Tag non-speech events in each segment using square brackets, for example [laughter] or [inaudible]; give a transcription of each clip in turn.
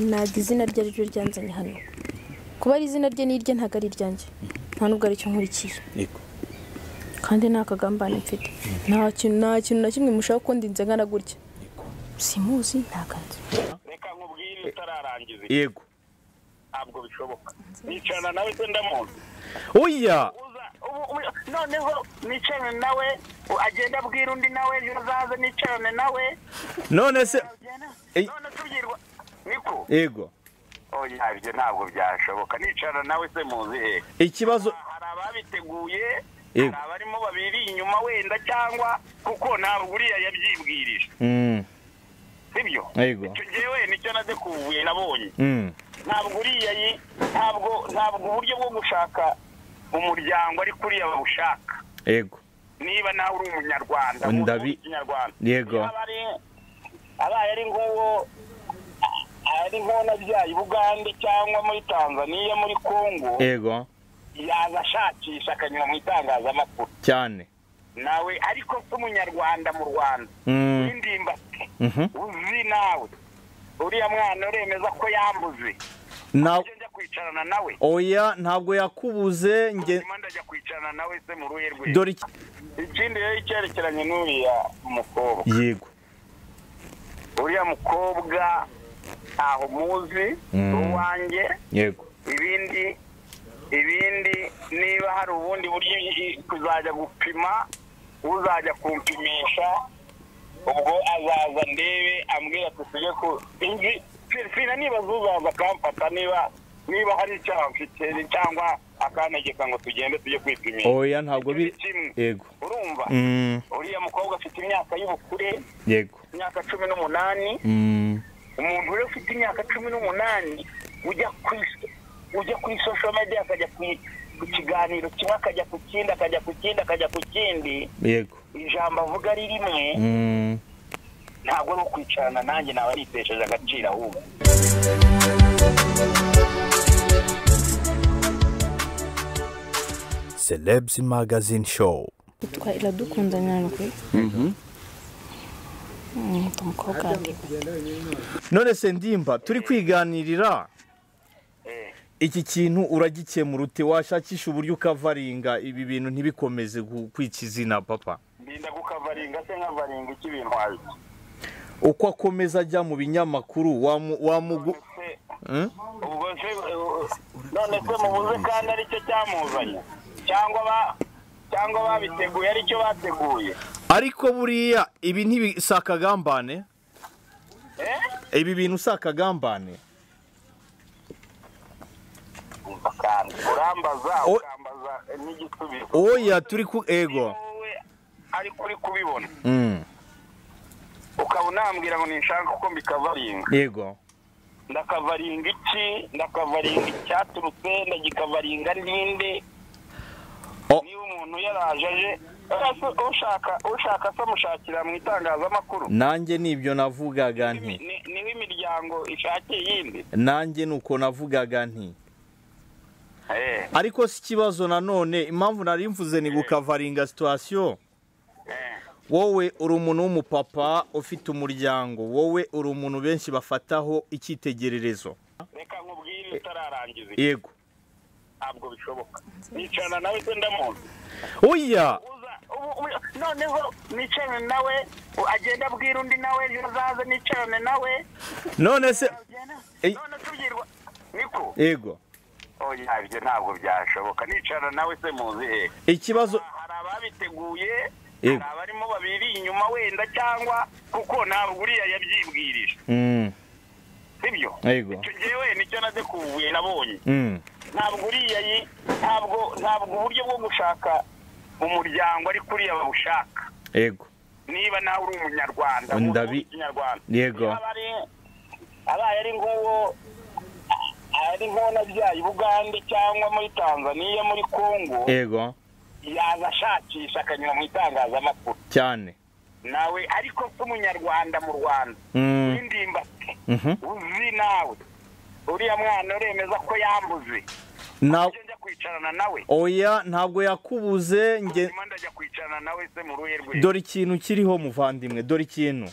ntabwo ntabwo izina rye ari ryo ryanzanye hano. Kuba ari izina rye n'irye ntabwo ari iryanjye nta nubwo ari cyo nkurikiye yego. Kandi nta kagambane mfite. Nta kintu nta kintu na kimwe mushaka ko ndinze ngana gutya. Simuzi ntabwo nzi reka nkubwire utararangiza. Yego. Ntabwo bishoboka. Nicarana nawe se ndamuzi. Ubu- noneho nicarane nawe agenda abwira undi nawe ejo azaze nicarane nawe. None se none tubwirwa niko? Yego. Oya ibyo ntabwo byashoboka. Nicarana nawe se muzi he ikibazo hari ababiteguye hari abarimo babiri inyuma wenda cyangwa kuko ntabwo uriya yabyibwirije. Mm, sibyo? Yego. icyo gihe ni cyo nadekuye nabonye. Mm, ntabwo uriya ntabwo ntabwo uburyo bwo gushaka umuryango ariko uriya bawushaka. Yego. Niba nawe uri umunyarwanda Yego. Ari- abaye ari nk'uwo ari nk'uwo nabyaye i bugande cyangwa muri tanzaniya muri kongo yego. yaza ashakisha akanyura mu itangazamakuru. Cyane. Nawe ariko nk'umunyarwanda mu rwanda. Mm, w'indimbati mhm. uzi nawe? Uriya mwana uremeza ko yambuze? Njye njya kwicarana nawe. Oya ntabwo yakubuze nge nyuma ndajya kwicarana nawe se mu ruhe rwe? Ikindi rero icyerekeranye n'uriya mukobwa. Yego. Uriya mukobwa ntaho muzi Mm. uwanjye yego. ibindi ibindi niba hari ubundi buryo kuzajya gupima uzajya kumpimisha ubwo azaza ndebe ambwira ati tujye ku sina nibaza uzaza akamfata niba niba hari icyaha mfite cyangwa akantegeka ngo tugende tujye kwipimisha. Oya ntabwo biri yego. Urumva? Mm, uriya mukobwa afite imyaka y'ubukure yego. imyaka cumi n'umunani Mm, umuntu rero ufite imyaka cumi n'umunani ujya ku ujya kuri social media akajya ku ku kiganiro kimwe akajya ku kindi akajya ku kindi akajya ku kindi yego. ijambo avuga ari rimwe Mm, ntabwo ari ukwicarana nanjye naba nitesheje agaciro ahubwo. Celebs Magazine Show. iradukunda nyandwi Umukobwa none se ndimba turi kwiganirira. Eh, iki kintu uragikemura ute washakisha uburyo ukavaringa ibi bintu ntibikomeze gu- kwica izina papa. Ndinda gukavaringa se nkavaringa iki bintwaye uko akomeza ajya mu binyamakuru wamu- wamugu Hmm? ubwo se none se mubuze kandi ari cyo cyamuzanye? Cyangwa ba cyangwa babiteguye ari cyo bateguye? Ariko buriya ibi ntibisa akagambane eh? Ibi bintu si akagambane kandi urambaza ukambaza n'igisubizo. Oya turi ku ego. Ariko uri kubibona. Mm, ukaba unambwira ngo ninshaka uko mbikavaringa. Yego. Ndakavaringa iki? Ndakavaringa icyaturutse ndagikavaringa ninde niba umuntu yaraje aje ushaka ushaka se amushakira mu itangazamakuru? Nanjye ni byo navugaga nti. Ni- ni ho imiryango ishakiye iyindi? Nanjye nuko navugaga nti. Eh, ariko si ikibazo nanone impamvu nari mvuze ni gukavaringa situwasiyo eh. wowe uri umuntu w'umupapa ufite umuryango wowe uri umuntu benshi bafataho icyitegererezo. Reka nkubwire utararangiza. Yego. Ntabwo bishoboka. Nicarana nawe se ndamuzi. Oya! Noneho nicarane nawe agenda abwira undi nawe ejo azaze nicarane nawe. None se none tubwirwa niko? Yego. Oya ibyo ntabwo byashoboka. Nicarana nawe se muzi he ikibazo hari ababiteguye hari abarimo babiri inyuma wenda cyangwa kuko ntabwo uriya yabyibwirije. Mm, sibyo? Yego. icyo gihe ni cyo nadekuye nabonye. Mm, ntabwo uriya ntabwo ntabwo uburyo bwo gushaka umuryango ariko uriya bawushaka yego. Niba nawe uri umunyarwanda Ndabi- Yego. Abaye ari nk'uwo ari nk'uwo nabyaye i bugande cyangwa muri tanzaniya muri kongo yego. yaza ashakisha akanyura mu itangazamakuru. Cyane. Nawe ariko nk'umunyarwanda mu rwanda. Mm, w'indimbati mhm. uzi nawe uriya mwana uremeza ko yambuze. Kwicarana nawe. Oya ntabwo yakubuze nge ndajya kwicarana nawe se mu ruhe rwe? Dore ikintu kiriho muvandimwe dore ikintu.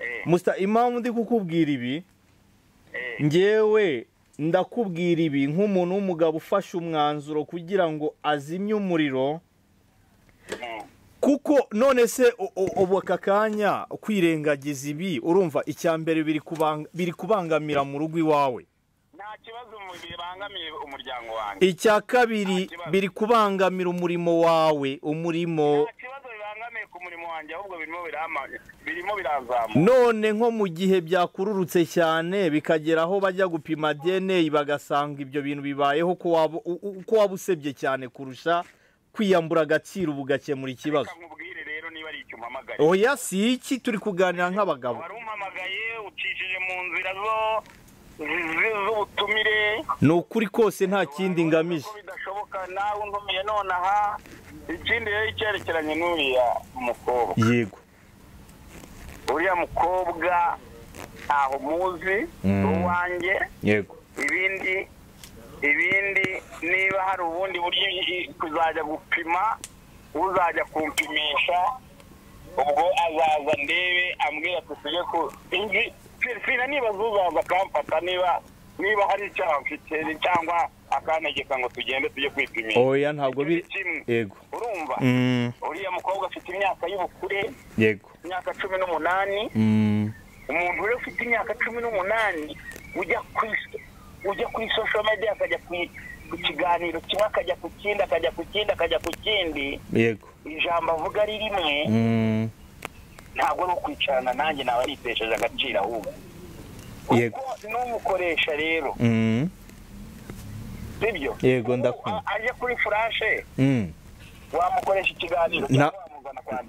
Eh, musta impamvu ndi kukubwira ibi? Eh, ngewe ndakubwira ibi nk'umuntu w'umugabo ufashe umwanzuro kugira ngo azimye umuriro. Mm. kuko none se ubu aka kanya kwirengagiza ibi urumva icya mbere biri kubangamira mu rugo iwawe. Nta kibazo bibangamiye umuryango wanjye. Icya kabiri biri kubangamira umurimo wawe umurimo nta kibazo bibangamiye ku murimo wanjye ahubwo birimo birazamuka. None nko mu gihe byakururutse cyane bikagera aho bajya gupima DNA bagasanga ibyo bintu bibayeho ko waba usebye cyane kurusha kwiyambura agaciro ubu ugakemura ikibazo oya si iki? Turi kuganira nk'abagabo. Wari umpamagaye ucishije mu nzira zo z'ubutumire. Ni ukuri kose nta kindi ngamije. Bidashoboka nawe untumiye nonaha ikindi rero icyerekeranye n'uriya mukobwa. Yego. Uriya mukobwa ntaho muzi Mm. uwanjye. Yego. Ibindi ibindi niba hari ubundi buryo kuzajya gupima uzajya kumpimisha ubwo azaza ndebe ambwira ati tujye ku inzi sina nibaza uzaza akamfata niba niba hari icyaha mfite cyangwa akantegeka ngo tugende tujye kwipimisha oya ntabwo biri kimwe yego. Urumva? Mm, uriya mukobwa afite imyaka y'ubukure. Yego. Imyaka cumi n'umunani. Mm, umuntu rero ufite imyaka cumi n'umunani ujya ku ujya kuri social media akajya ku ku kiganiro kimwe akajya ku kindi akajya ku kindi akajya ku kindi. Yego. Ijambo avuga ari rimwe. Mm, ntabwo ari ukwicarana nanjye naba nitesheje agaciro ahubwo Yego. n'umukoresha rero mm, sibyo Yego, ndakumva. Aje kuri furashe mm. wamukoresha ikiganiro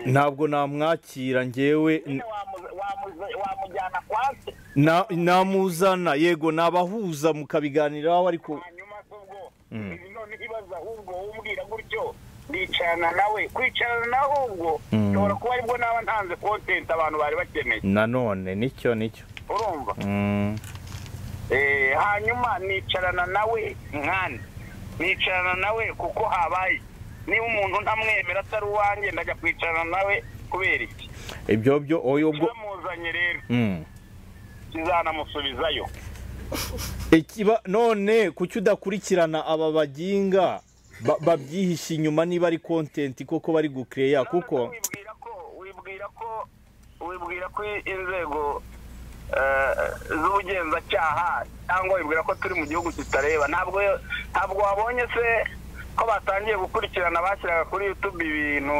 ntabwo namwakira ngewe wamujyana namuzana yego nabahuza mukabiganiraho ariko hanyuma ubwo Mm. none ibaza ahubwo gutyo ndicarana nawe. Kwicarana nawe ahubwo Mm. nshobora kuba ari bwo naba ntanze kontenti abantu bari bakeneye. Nanone ni cyo ni cyo. Urumva? Mm, Eh, hanyuma nicarana nawe nkani nicarana nawe kuko habaye. Niba umuntu ntamwemera atari uwanjye ndajya kwicarana nawe kubera iki? Ibyo byo oya ubwo kiramuzanye rero. Mm. kizanamusubizayo ikiba none kuki udakurikirana aba baginga? ba- babyihishe inyuma niba ari kontenti koko bari gukeya kuko wibwira ko wibwira ko inzego eh, z'ubugenzacyaha cyangwa wibwira ko turi mu gihugu kitareba ntabwo ntabwo wabonye se ko batangiye gukurikirana bashyiraga kuri youtube ibintu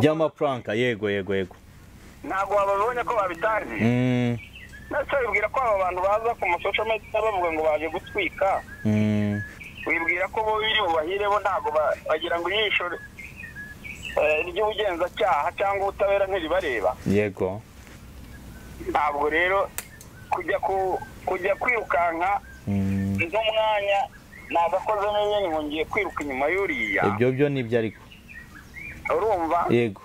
by'amapuranka yego yego yego. Ntabwo wababonye ko babitangiye? Mm, ndetse wibwira ko aba bantu baza ku masosho media bavuga ngo baje gutwika? Mm, wibwira ko bo biri bubahire bo ntabwo ba- bagira ngo ijisho eh, ry'ubugenzacyaha cyangwa ubutabera ntiribareba. Yego. Ntabwo rero kujya ku kujya kwirukanka Mm, n'umwanya nagakozemo ibintu ngo ngiye kwiruka inyuma y'uriya. Ibyo byo ni byo ariko. Urumva? Yego.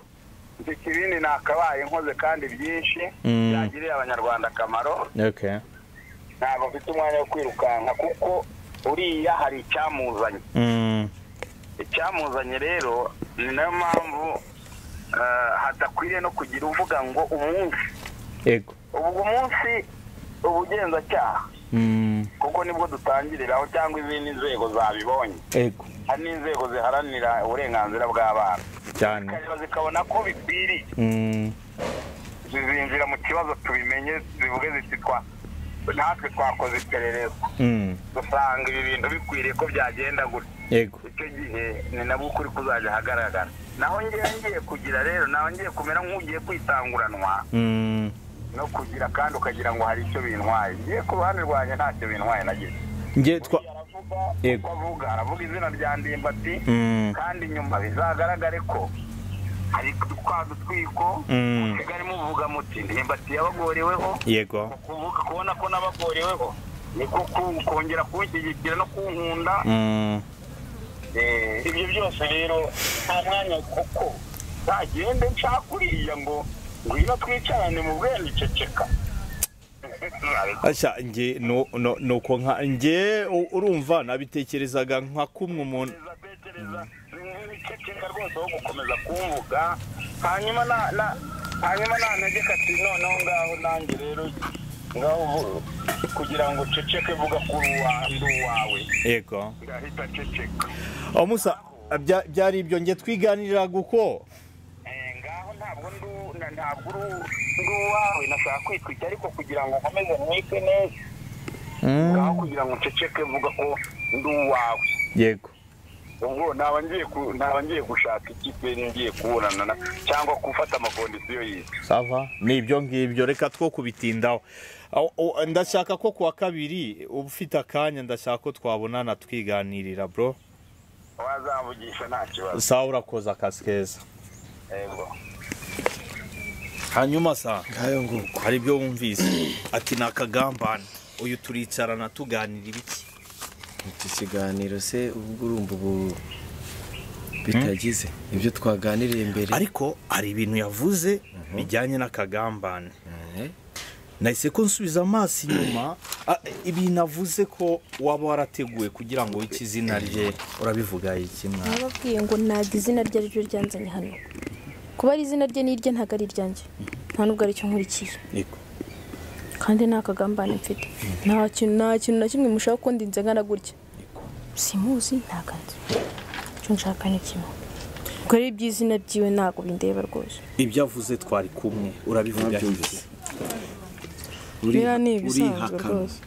Mfite ibindi nakabaye nkoze kandi byinshi Mm. byagirira abanyarwanda akamaro. Ntabwo mfite umwanya wo kwirukanka kuko uriya hari icyamuzanye. Mm, icyamuzanye rero ni na yo mpamvu eh, hadakwiriye no kugira uvuga ngo umunsi. Yego. Ubwo umunsi ubugenzacyaha. Mm, kuko ni bwo dutangiriraho cyangwa izindi nzego zabibonye. Yego. Hari n'inzego ziharanira uburenganzira bw'abana. Cyane. Zikareba zikabona ko bikwiriye. Mm, zizinjira mu kibazo tubimenye zivuge ziti twa natwe twakoze iperereza mm, dusanga ibi bintu bikwiriye ko byagenda gutya yego. Icyo gihe ni nabwo ukuri kuzajya ahagaragara naho ngewe ngiye kugira rero naho ngiye kumera nk'ugiye kwitanguranwa Mm, no kugira kandi ukagira ngo hari icyo bintwaye ngiye ku ruhande rwanjye ntacyo bintwaye nagize aravuga aravuga izina rya ndimbati Mm, kandi nyuma bizagaragare ko hari twa dutwiko Mm. musigaye muvuga muti ndimbati yabagoreweho yego. Kubona ko nabagoreweho niko kongera kunshyigikira no kunkunda. Mm, Eh, ibyo byose rero nta mwanya kuko ntagende nshaka uriya ngo ngwino twicarane mu bwenge ceceka Asha [laughs] nge nuko nka nge urumva nabitekerezaga nka kumwe umuntu. Ceceka rwose wo gukomeza kumvuga hanyuma na na hanyuma nantegeka ati noneho ngaho nanjye rero ngaho kugira ngo ceceke vuga ko uri uwa- ndi uwawe. Yego. Ndahita ceceka aho musa bya- byari ibyo nge twiganiriraga uko Eh, ngaho ntabwo ntabwo uri uwawe. Nashaka kwitwika ariko kugira ngo nkomeze mwike neza. Ngaho kugira ngo ceceke vuga ko ndi uwawe. Yego. Ubwo naba ngiye ku- naba ngiye gushaka ikipe ngiye kuburana na cyangwa gufata amakondisiyo y'isi sava ni ibyo ngibyo. Reka two kubitindaho ndashaka ko kuwa kabiri uba ufite akanya ndashaka ko twabonana twiganirira bro. Wazamvugisha nta kibazo. Sawa urakoze akazi keza. Yego. Hanyuma sa hari ibyo wumvise. Ati ni akagambane. Uyu turicarana tuganira ibiki? Iki kiganiro se ubwo urumva ubu bitagize. Ibyo twaganiriye mbere. Ariko hari ibintu yavuze bijyanye n'akagambane. Eh, nahise ko nsubiza amaso inyuma ibintu avuze ko waba warateguye kugira ngo wice izina rye urabivuga iki mwana nababwiye ngo ntabwo izina rye ari ryo ryanzanye hano. Kuba ari izina rye n'irye ntabwo ari iryanjye. Nta nubwo ari cyo nkurikiye niko. Kandi nta kagambane mfite nta kintu nta kintu na kimwe mushaka ko ndinze ngana gutya. Simuzi ntabwo nzi. Icyo nshaka ni kimwe. Ubwo rero iby'izina byiwe ntabwo bindeba rwose. Ibyo avuze twari kumwe. Urabivuga biriya ni ibisanzwe rwose.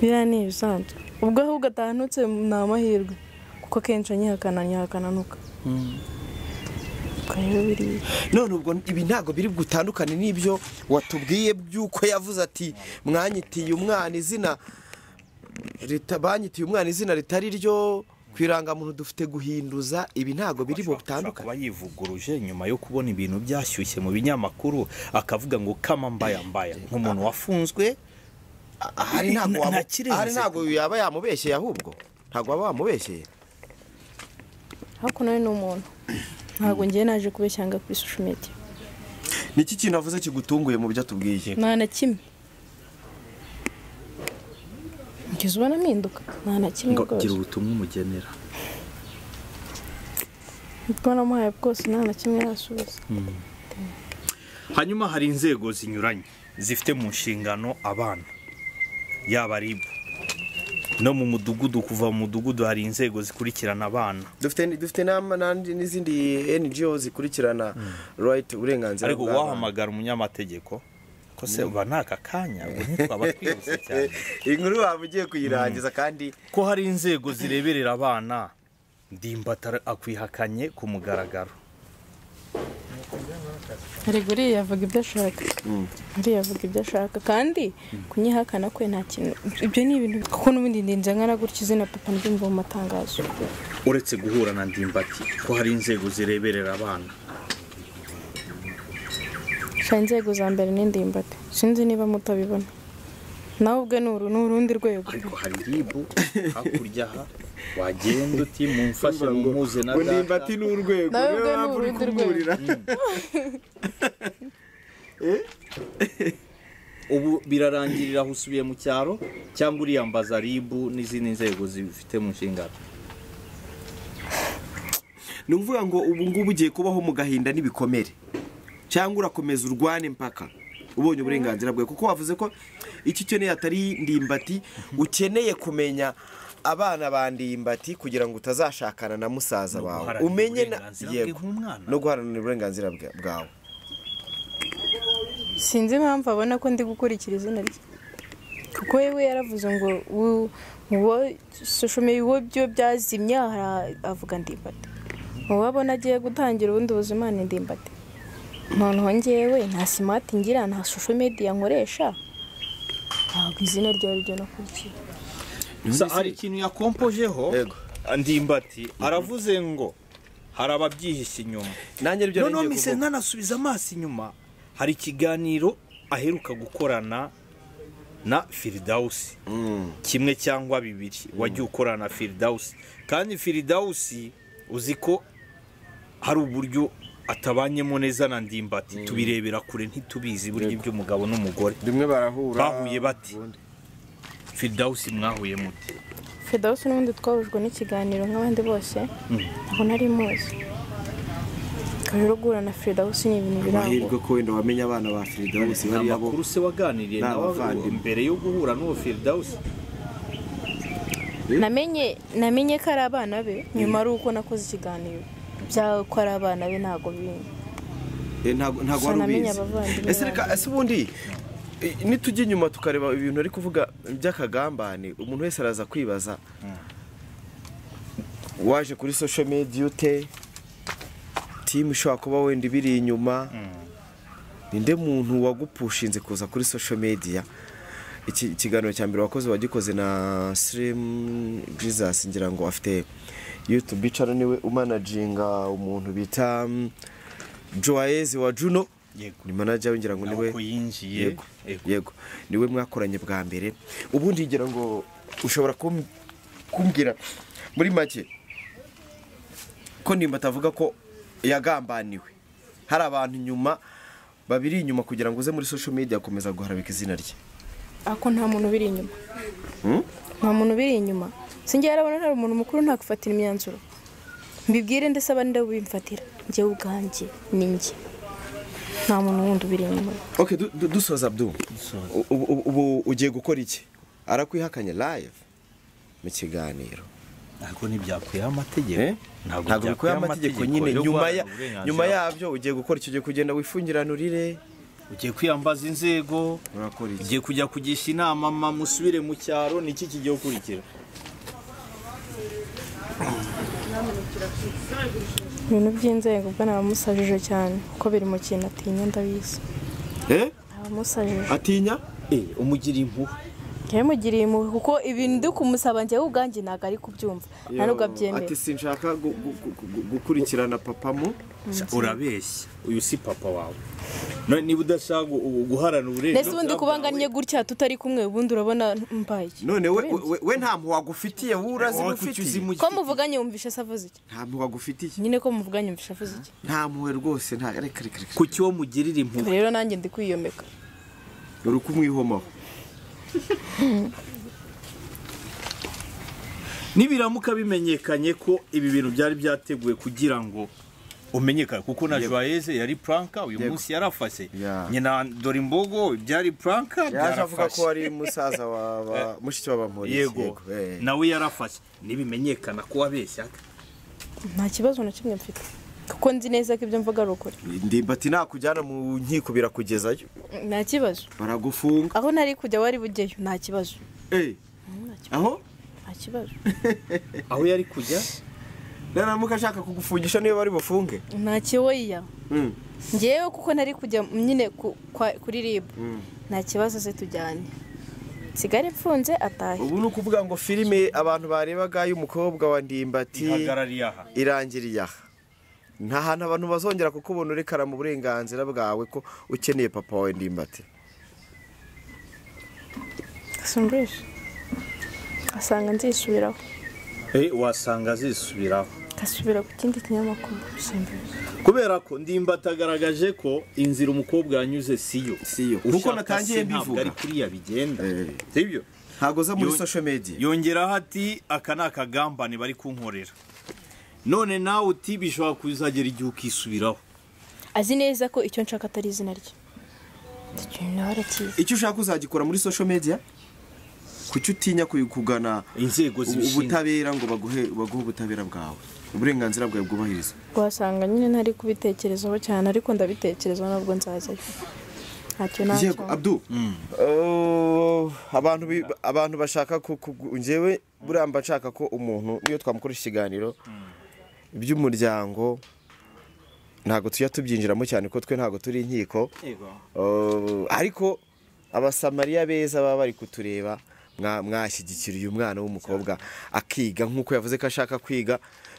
Biriya ni ibisanzwe. Ubwo ahubwo atahanutse ni amahirwe kuko akenshi anyihakana anyihakananuka ubwo rero biriya none ubwo ibi ntabwo biri butandukane n'ibyo watubwiye by'uko yavuze ati mwanyitiye umwana izina rita- banyitiye umwana izina ritari ryo ku irangamuntu dufite guhinduza ibi ntabwo biri butandukane kuba yivuguruje nyuma yo kubona ibintu byashyushye mu binyamakuru akavuga ngo kama mbaya mbaya nk'umuntu wafunzwe ahari ntabwo ntabwo yaba yamubeshyeye ahubwo? Ntabwo waba wamubeshyeye nawe ni umuntu ntabwo ngiye naje kubeshyanga kuri social media. Ni iki kintu avuze kigutunguye mu byo atubwiye? Nta na kimwe. Kugeza ubona mpinduka. Nta na kimwe ngo gira rwose ubutumwa umugenera. Ubwo namuhaye bwose nta na kimwe yasubiza hanyuma hari inzego zinyuranye zifite mu nshingano abana yaba ribu no mu mudugudu kuva mu mudugudu hari inzego zikurikirana abana. Dufite n'izindi NGO zikurikirana. Right uburenganzira ariko wahamagara umunyamategeko ko se uba ni aka kanya ubwo ntitwaba twihuse cyane. [laughs] Inkuru waba ugiye kuyirangiza kandi ko hari inzego zireberera abana ndimbata akwihakanye ku mugaragaro. Ariko uriya avuga ibyo ashaka. Uriya avuga ibyo ashaka. Kandi kunyihakana kwe nta kintu ibyo ni ibintu kuko n'ubundi ndinze nkana gutya izina papa ndyumva mu matangazo. Uretse guhura na ndimbati ko hari inzego zireberera abana? Inzego za mbere ni ndimbati. Sinzi niba mutabibona. Nawe ubwe ni uru- ni urundi rwego. Ariko hari ribu hakurya aha wagenda uti mumfashe mumuze na ngo data. ndimbati ni urwego Nawe niyo ubwe ni mpamvu uri urundi rwego. kumburira ubu birarangirira aho usubiye mu cyaro cyangwa uriyambaza ribu n'izindi nzego zifite mu nshingano. Ni ukuvuga ngo ubu ngubu ugiye kubaho mu gahinda n'ibikomere cyangwa urakomeza urwane mpaka. Ubonye uburenganzira bwawe kuko wavuze ko icyo ukeneye atari ndimbati ukeneye kumenya abana ba ndimbati kugira ngo utazashakana na musaza wawe. umenye bwe yego. no guharanira uburenganzira bwa- bwawe. Sinzi impamvu abona ko ndi gukurikira izina rye. Kuko we yaravuze ngo u- uwo social media uwo byo byazimye aha avuga ndimbati. Uwo abona agiye gutangira ubundi buzima ni ndimbati. Noneho ngewe nta simati ngira nta social media nkoresha. Ntabwo izina ryawe ryo nakurikira. Hari ikintu yakompojeho? Ndimbati aravuze ngo hari ababyihishe inyuma. Noneho mise kuvuga. ntanasubiza amaso inyuma. Hari ikiganiro aheruka gukorana na firidawusi Mm. kimwe cyangwa bibiri. Wagiye ukorana na firidawusi kandi firidawusi uzi ko hari uburyo atabanyemo neza na ndimbati. Tubirebera kure ntitubizi burya iby'umugabo n'umugore. Rimwe barahura. Bahuye bate? ubundi. firidawusi mwahuye muti? Fedawusi n'ubundi twahujwe n'ikiganiro nk'abandi bose. Ntabwo nari muzi. Rero guhura na Firdausi ni ibintu birangwa. Amahirwe ko wenda wamenya abana ba Firidausi nta bariya bo. makuru se waganiriye Ni nawe mbere yo guhura n'uwo firidawusi namenye namenye ko ari abana be nyuma ari uko nakoze ikiganiro. Byaba ko ari abana be ntabwo Eh, Gusa wari ubizi. ese reka ese ubundi eh, nitujya inyuma tukareba ibintu ari kuvuga by'akagambane umuntu wese araza kwibaza waje kuri social media ute? Timu ishobora kuba wenda ibiri inyuma. Ninde muntu wagupushinze kuza kuri social media? Iki ikiganiro cya mbere wakoze wagikoze na Slim Jesus ngira ngo afite YouTube channel ni we umanaginga umuntu bita mm, Joaez wa Juno. Yego. Ni manager we ngira ngo ni we yego. Yego. Yego. Niwe mwakoranye bwa mbere. Ubundi ngira ngo ushobora kum- kumbwira muri make ko nimba atavuga ko yagambaniwe. Hari abantu inyuma babiri inyuma kugira ngo uze muri social media akomeza guharabika izina rye. Ariko nta muntu ubiri inyuma. Hmm? nta muntu ubiri inyuma. Sinjye yarabona hari umuntu mukuru ntagufatira imyanzuro. Mbibwire ndetse abandi bimfatira njyewe ubwanjye ni njye. Nta muntu wundi ubiri inyuma. Dusoza abdu. Ubu ugiye gukora iki? Arakwihakanye live? Mu kiganiro. Ntabwo ntibyakwiye amategeko. Eh? ntabwo bikuye amategeko nyine. Nyuma yabyo ugiye gukora icyo ugiye kugenda wifungiranurire? Ugiye kwiyambaza inzego? Urakora iki? Ugiye kujya kugisha inama mama musubire mu cyaro? Niki kigiye gukurikira ibintu by'inzego ubwo nabamusajije cyane. Kuko biri mu kintu atinya ndabizi. Eh? Nabamusajije atinya? Eh umugira impuhwe yamugiriye impuhwe kuko ibintu ndi kumusaba njyewe ubwanjye ntabwo ari kubyumva. Nta nubwo ati sinshaka gu- gu- gu- gu- gukurikirana papa mu. Urabeshya. Uyu si papa wawe. Niba udashaka gu- guharana ndetse uburenganzira ubundi kubanganye gutya tutari kumwe ubundi urabona mbaye none we, nta mpuhwe wagufitiye wowe urazi uzi ko muvuganye wumvishe se avuze iki? Nta mpuhwe wagufitiye. Nyine ko muvuganye wumvishe avuze iki? Nta mpuhwe rwose nta reka reka reka. Kuki wo mugirira impuhwe? Rero nanjye ndi kwiyomeka uri kumwihomaho. Nibiramuka bimenyekanye ko ibi bintu byari byateguwe kugira ngo umenyekane kuko na joyeze yari pranka uyu munsi yarafashe Ya. nyina dore imbogo byari pranka yaje avuga ko byarafashe ari musaza wa wa- mushiki wa bamporiki. Yego. Eh. nawe yarafashe. Nibimenyekana ko wabeshyaga. Nta kibazo na kimwe mfite. Kuko nzi neza ko ibyo mvuga ari ukuri. Ndimbati nakujyana mu nkiko birakugezayo. Nta kibazo. Baragufunga. Aho nari kujya wari bujyeyo nta kibazo. Eh. Kibazo. Aho? Nta kibazo. [laughs] Aho yari kujya? Naramuka ashaka kugufungisha niyo bari bufunge? Nta kiwoya. Mm, ngewe kuko nari kujya nyine kuri ribu mm. nta kibazo se tujyane. Nsigare mfunze atahe. Ubu ni ukuvuga ngo filime abantu barebaga y'umukobwa wa ndimbati irangiriye aha. Nta hantu abantu bazongera kukubona urekara mu burenganzira bwawe ko ukeneye papa wawe ndimbati. Sumbishe asanga nzisubiraho. Eh, wasanga zisubiraho. Gasubira ku kindi kinyamakuru. Kubera ko ndimbati agaragaje ko inzira umukobwa yanyuze siyo. Siyo. Kuko natangiye mbivuga. ari kuriya bigenda. Eh. sibyo? Ntabwo zo muri social media. yongeraho ati aka ni akagambane bari kunkorera. None nawe uti bishobora kuzagera igihe ukisubiraho. Azi neza ko icyo nshaka atari izina rye. Icyo ushaka uzagikora muri social media? Kuki utinya kugana inzego ubutabera ngo baguhe baguhe ubutabera bwawe? Uburenganzira bwawe bwubahirizwe wasanga nyine ntari kubitekerezaho cyane ariko ndabitekerezaho nabwo nzajyayo ntacyo yego abdu. Uh, abantu bi- abantu bashaka ku- ku- njyewe buriya mba nshaka ko umuntu niyo twamukoresha ikiganiro iby'umuryango ntabwo tujya tubyinjiramo cyane ko twe ntabwo turi inkiko. Uh, ariko abasamariya beza baba bari kutureba mwa- mwashyigikira uyu mwana w'umukobwa akiga. Nk'uko yavuze ko ashaka kwiga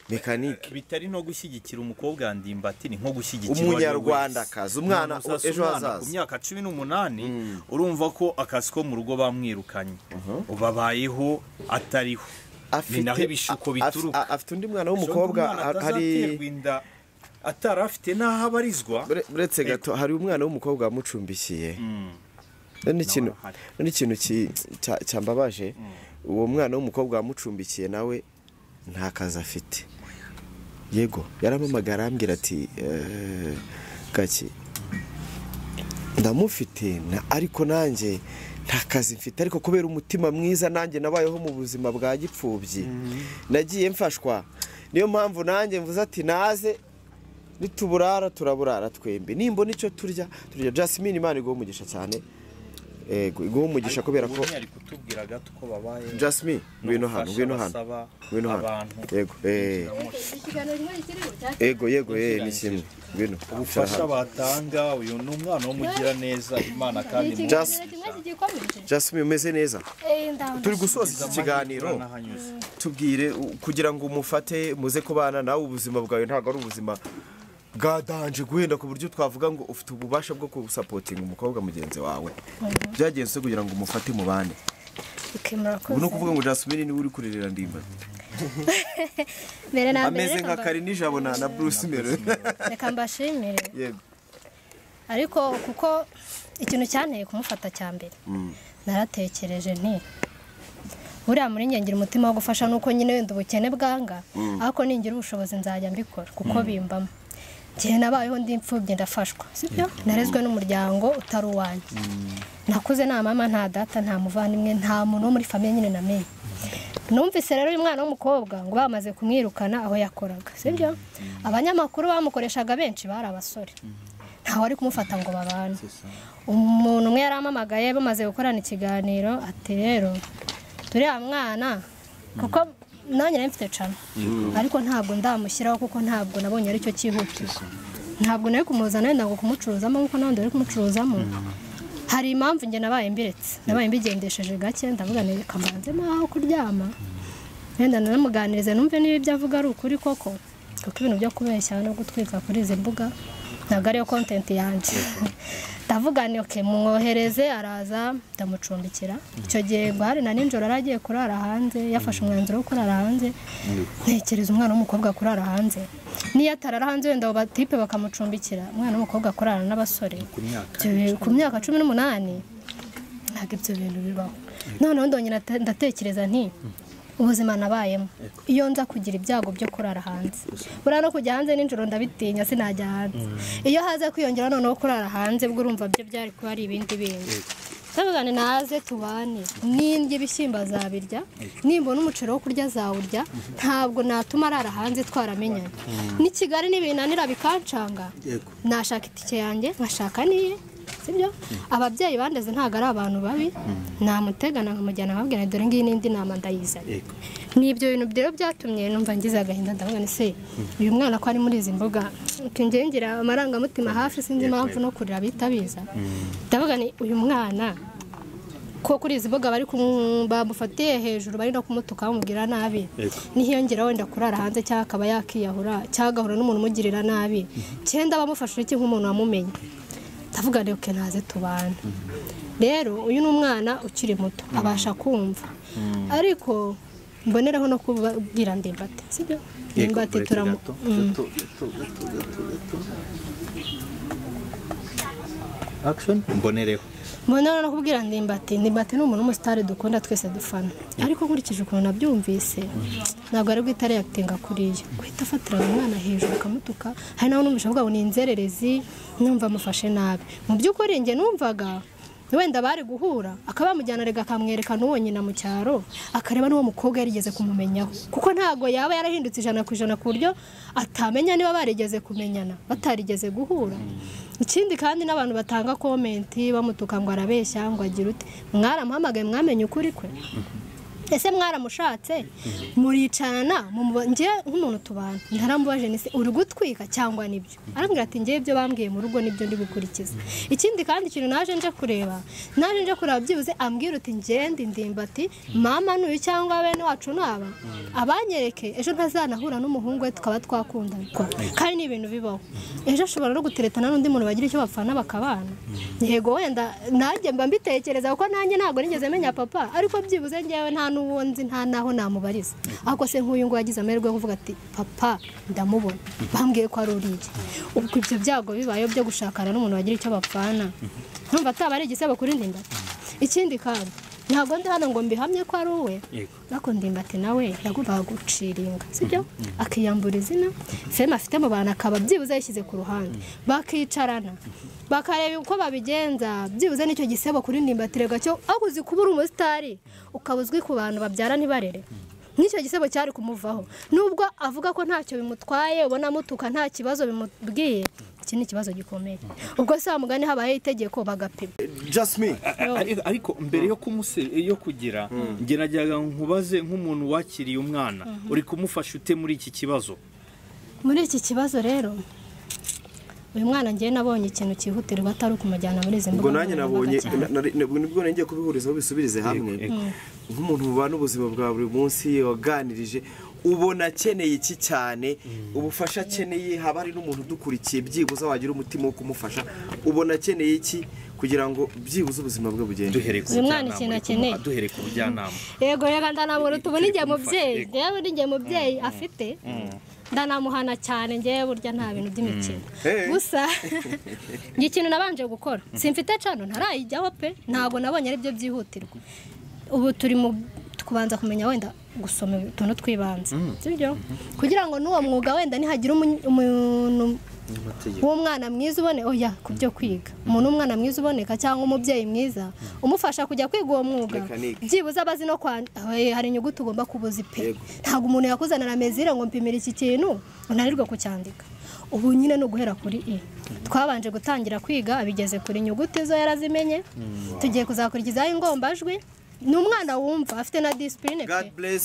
mekanike. Bitari no gushyigikira umukobwa wa ndimbati ni nko gushyigikira Umunyarwandakazi, umwana ejo hazaza. ku myaka cumi n'umunani urumva ko akazi ko mu rugo bamwirukanye. Babayeho atariho. Afite undi mwana w'umukobwa hari atari afite n'aho abarizwa. Ure- uretse gato hari umwana w'umukobwa wamucumbikiye none ikintu arahari. none ikintu ki- cya- cyambabaje. Uwo mwana w'umukobwa wamucumbikiye nawe nta kazi afite. Yego yaramamagara arambwira ati "Eh, gake ndamufite na- ariko nanjye nta kazi mfite. Ariko kubera umutima mwiza nanjye nabayeho mu buzima bwa gipfubyi. Nagiye mfashwa. Niyo mpamvu nanjye mvuze ati naze nituburara turaburara twembi. Nimbona icyo turya turya jasmine imana iguha umugisha cyane. Yego iguha umugisha kubera ko ari kutubwira gato uko babaye jasmine ngwino hano ngwino hano ngwino hano. yego eh. Yego yego eh ni kimwe. Ubufasha batanga uyu ni umwana w'umugira neza imana kandi jasmine umeze neza? Turi gusoza iki kiganiro. tubwire kugira ngo umufate muze kubana nawe ubuzima bwawe ntabwo ari ubuzima bwa danje. Guhenda ku buryo twavuga ngo ufite ububasha bwo gusapotinga umukobwa mugenzi wawe. Byagenze kugira ngo umufate mu bane ubu ni ukuvuga ngo jasmine ni we uri kurerera ndimba. [laughs] mbere na mbere ameze nka kari nijabo na na bruce mero reka mbashimire. [laughs] Yego. Ariko kuko ikintu cyanteye kumufata cya mbere naratekereje nti buriya muri ngira umutima wo gufasha nuko nyine wenda ubukene bwanga ariko ningira ubushobozi nzajya mbikora. Kuko bimbamo. Njye nabayeho ndi imfubyi ndafashwa. Sibyo? Narezwe n'umuryango utari uwanjye. Nakuze nta mama nta data nta muvandimwe nta muntu wo muri famiye nyine namenye numvise rero uyu mwana w'umukobwa ngo bamaze kumwirukana aho yakoraga sibyo abanyamakuru bamukoreshaga benshi bari abasore. Ntawe ari kumufata ngo babane. Umuntu umwe yarampamagaye bamaze gukorana ikiganiro ati rero turiya mwana kuko nanjye nari mfite cana ariko ntabwo ndamushyiraho kuko ntabwo nabonye ari cyo cyihutirwa ntabwo nari kumuzana wenda ngo kumucuruzamo nk'uko n'abandi bari kumucuruzamo. Hari impamvu njye nabaye mbiretse nabaye mbigendesheje gake ndavuga ni reka mbanzemo aho kuryama. Wenda nanamuganirize numve niba ibyo avuga ari ukuri koko kuko ibintu byo kubeshya no gutwika kuri izi mbuga ntabwo ariyo kontenti yanjye ndavuga ni oke mwohereze araza ndamucumbikira. Icyo gihe ngo hari na nijoro yari agiye kurara hanze yafashe umwanzuro wo kurara hanze. Ntekereza umwana w'umukobwa kurara hanze. Niyo atarara hanze wenda abo batipe bakamucumbikira. Umwana w'umukobwa kurara n'abasore. Ku myaka cumi n'umunani. Ntabwo ibyo bintu bibaho. Noneho ndongera ndate- ndatekereza nti ubuzima nabayemo. Iyo nza kugira ibyago byo kurara hanze. Buriya no kujya hanze nijoro ndabitinya sinajya hanze. Iyo haza kwiyongera noneho kurara hanze bwo urumva byo byari kuba ari ibindi bindi ni naze tubane. Nindya ibishyimbo azabirya nimbona umuceri wo kurya azawurya ntabwo natuma arara hanze twaramenyanye n'i kigali n'ibinanira bikancanga nashaka itike yanjye nkashaka n'iye. Sibyo? Ababyeyi bandeze ntabwo ari abantu babi. Namutegana nkamujyana nkabwira dore ngiyi n'indi nama ndayizanye ni ibyo bintu rero byatumye numva ngize agahinda ndavuga ni se uyu mwana ko ari muri izi mbuga ngira amarangamutima hafi sinzi impamvu no kurira bihita biza ndavuga ni uyu mwana ko kuri izi mbuga bari bamufatiye hejuru bari no kumutuka bamubwira nabi nihiyongera wenda kurara hanze cyangwa akaba yakiyahura cyangwa agahura n'umuntu umugirira nabi. Cyenda bamufashe iki nk'umuntu wamumenye? Ndavuga rero ke naze tubana rero uyu ni umwana ukiri muto abasha kumva. Ariko mboneraho no kubabwira ndimbati sibyo ndimbati turamu Mm. action? Mbonereho. Mbonera no kubwira ndimbati ndimbati ni umuntu w'umusitari dukunda twese dufana. Ariko nkurikije ukuntu nabyumvise ntabwo ari guhita reyakitinga kuriya. Guhita afatira umwana hejuru akamutuka hari numvise avuga ngo ni inzererezi. Numva amufashe nabi. Mu by'ukuri njye numvaga wenda bari guhura akaba yamujyana rega akamwereka n'uwo nyina mu cyaro akareba n'uwo mukobwa yarigeze kumumenyaho. Kuko ntabwo yaba yarahindutse ijana ku ijana ku buryo atamenya niba barigeze kumenyana batarigeze guhura. Ikindi kandi n'abantu batanga komenti bamutuka ngo arabeshya ngo agire ute? Mwaramuhamagaye mwamenye ukuri kwe. Ese mwaramushatse muricarana njye nk'umuntu tubana. Ntarambubaje ni se uri gutwika cyangwa ni byo arambwira ati njye ibyo bambwiye mu rugo ni byo ndi gukurikiza ikindi kandi ikintu naje nje kureba naje nje kureba byibuze ambwira uti ngende ndimbati mama n'uyu cyangwa bene wacu naba abanyereke ejo ntazanahura n'umuhungu we tukaba twakundana. Kandi ni ibintu bibaho. Ejo ashobora no guteretana n'undi muntu bagira icyo bapfana bakabana. Yego wenda nanjye mba mbitekereza kuko nanjye ntabwo nigeze menya papa. Ariko byibuze ngewe nta n'uwo nzi nta n'aho namubariza. Ariko se nk'uyu nguyu yagize amahirwe yo kuvuga ati papa ndamubona. Bambwiye ko ari uriya ubwo ibyo byago bibayeho byo gushakana n'umuntu bagira icyo bapfana ntumva ataba ari igisebo kuri ndinda ikindi kandi ntabwo ndi hano ngo mbihamye ko ari uwe. Ariko ndimbati nawe yagombaga guciringa sibyo akiyambura izina. Feme afite mu bantu akaba byibuze yashyize ku ruhande. Bakicarana. Bakareba uko babigenza. Byibuze n'icyo gisebo kuri ndimbati rega cyo aho uzi kuba uri umusitari ukaba uzwi ku bantu babyara ntibarere. Nk'icyo gisebo cyari kumuvaho. Nubwo avuga ko ntacyo bimutwaye ubona amutuka nta kibazo bimubwiye iki ni ikibazo gikomeye. Ubwo se mugani habayeho itegeko bagapima. Jasmine Ariko- ariko mbere yo kumuse yo kugira ngerageza nkubaze nk'umuntu wakiriye umwana. Uri kumufasha ute muri iki kibazo? Muri iki kibazo rero? Uyu mwana ngewe nabonye ikintu cyihutirwa atari ukumujyana muri izi mbuga ni bwo ngiye kubihurizaho bisubirize hamwe. nk'umuntu mubana ubuzima bwa buri munsi waganirije ubona akeneye iki cyane? Ubufasha akeneye haba hari n'umuntu udukurikiye byibuze wagira umutima wo kumufasha. Ubona akeneye iki kugira ngo byibuze ubuzima bwe bugende? Uyu mwana bujyanama, ikintu akeneye. kumuha- duhereye ku bujyanama. Yego reka ndanamura tubona igihe mubyeyi ngewe n'igihe mubyeyi afite. Ndanamuhana cyane ngewe burya nta bintu by'imikino. Eh. gusa [laughs] ikintu nabanje gukora. Simfite cano ntarayijyaho pe. Ntabwo nabonye ari byo byihutirwa. Ubu turi mu kubanza kumenya wenda gusoma utuntu tw'ibanze. Sibyo kugira ngo n'uwo mwuga wenda nihagira umu- umuntu w'umwana mwiza ubone oya ku byo kwiga. Umuntu w'umwana mwiza uboneka cyangwa umubyeyi mwiza umufasha kujya kwiga uwo mwuga. Byibuze abazi no kwandika hari inyuguti ugomba kubuza pe Yego. ntabwo umuntu yakuzanira mezire ngo mpimire iki kintu unanirwe kucyandika. Ubu nyine ni uguhera kuri i. Twabanje gutangira kwiga abigeze kuri inyuguti zo yarazimenye. Tugiye kuzakurikizaho ingombajwi. Ni umwana wumva afite na disipurine god pe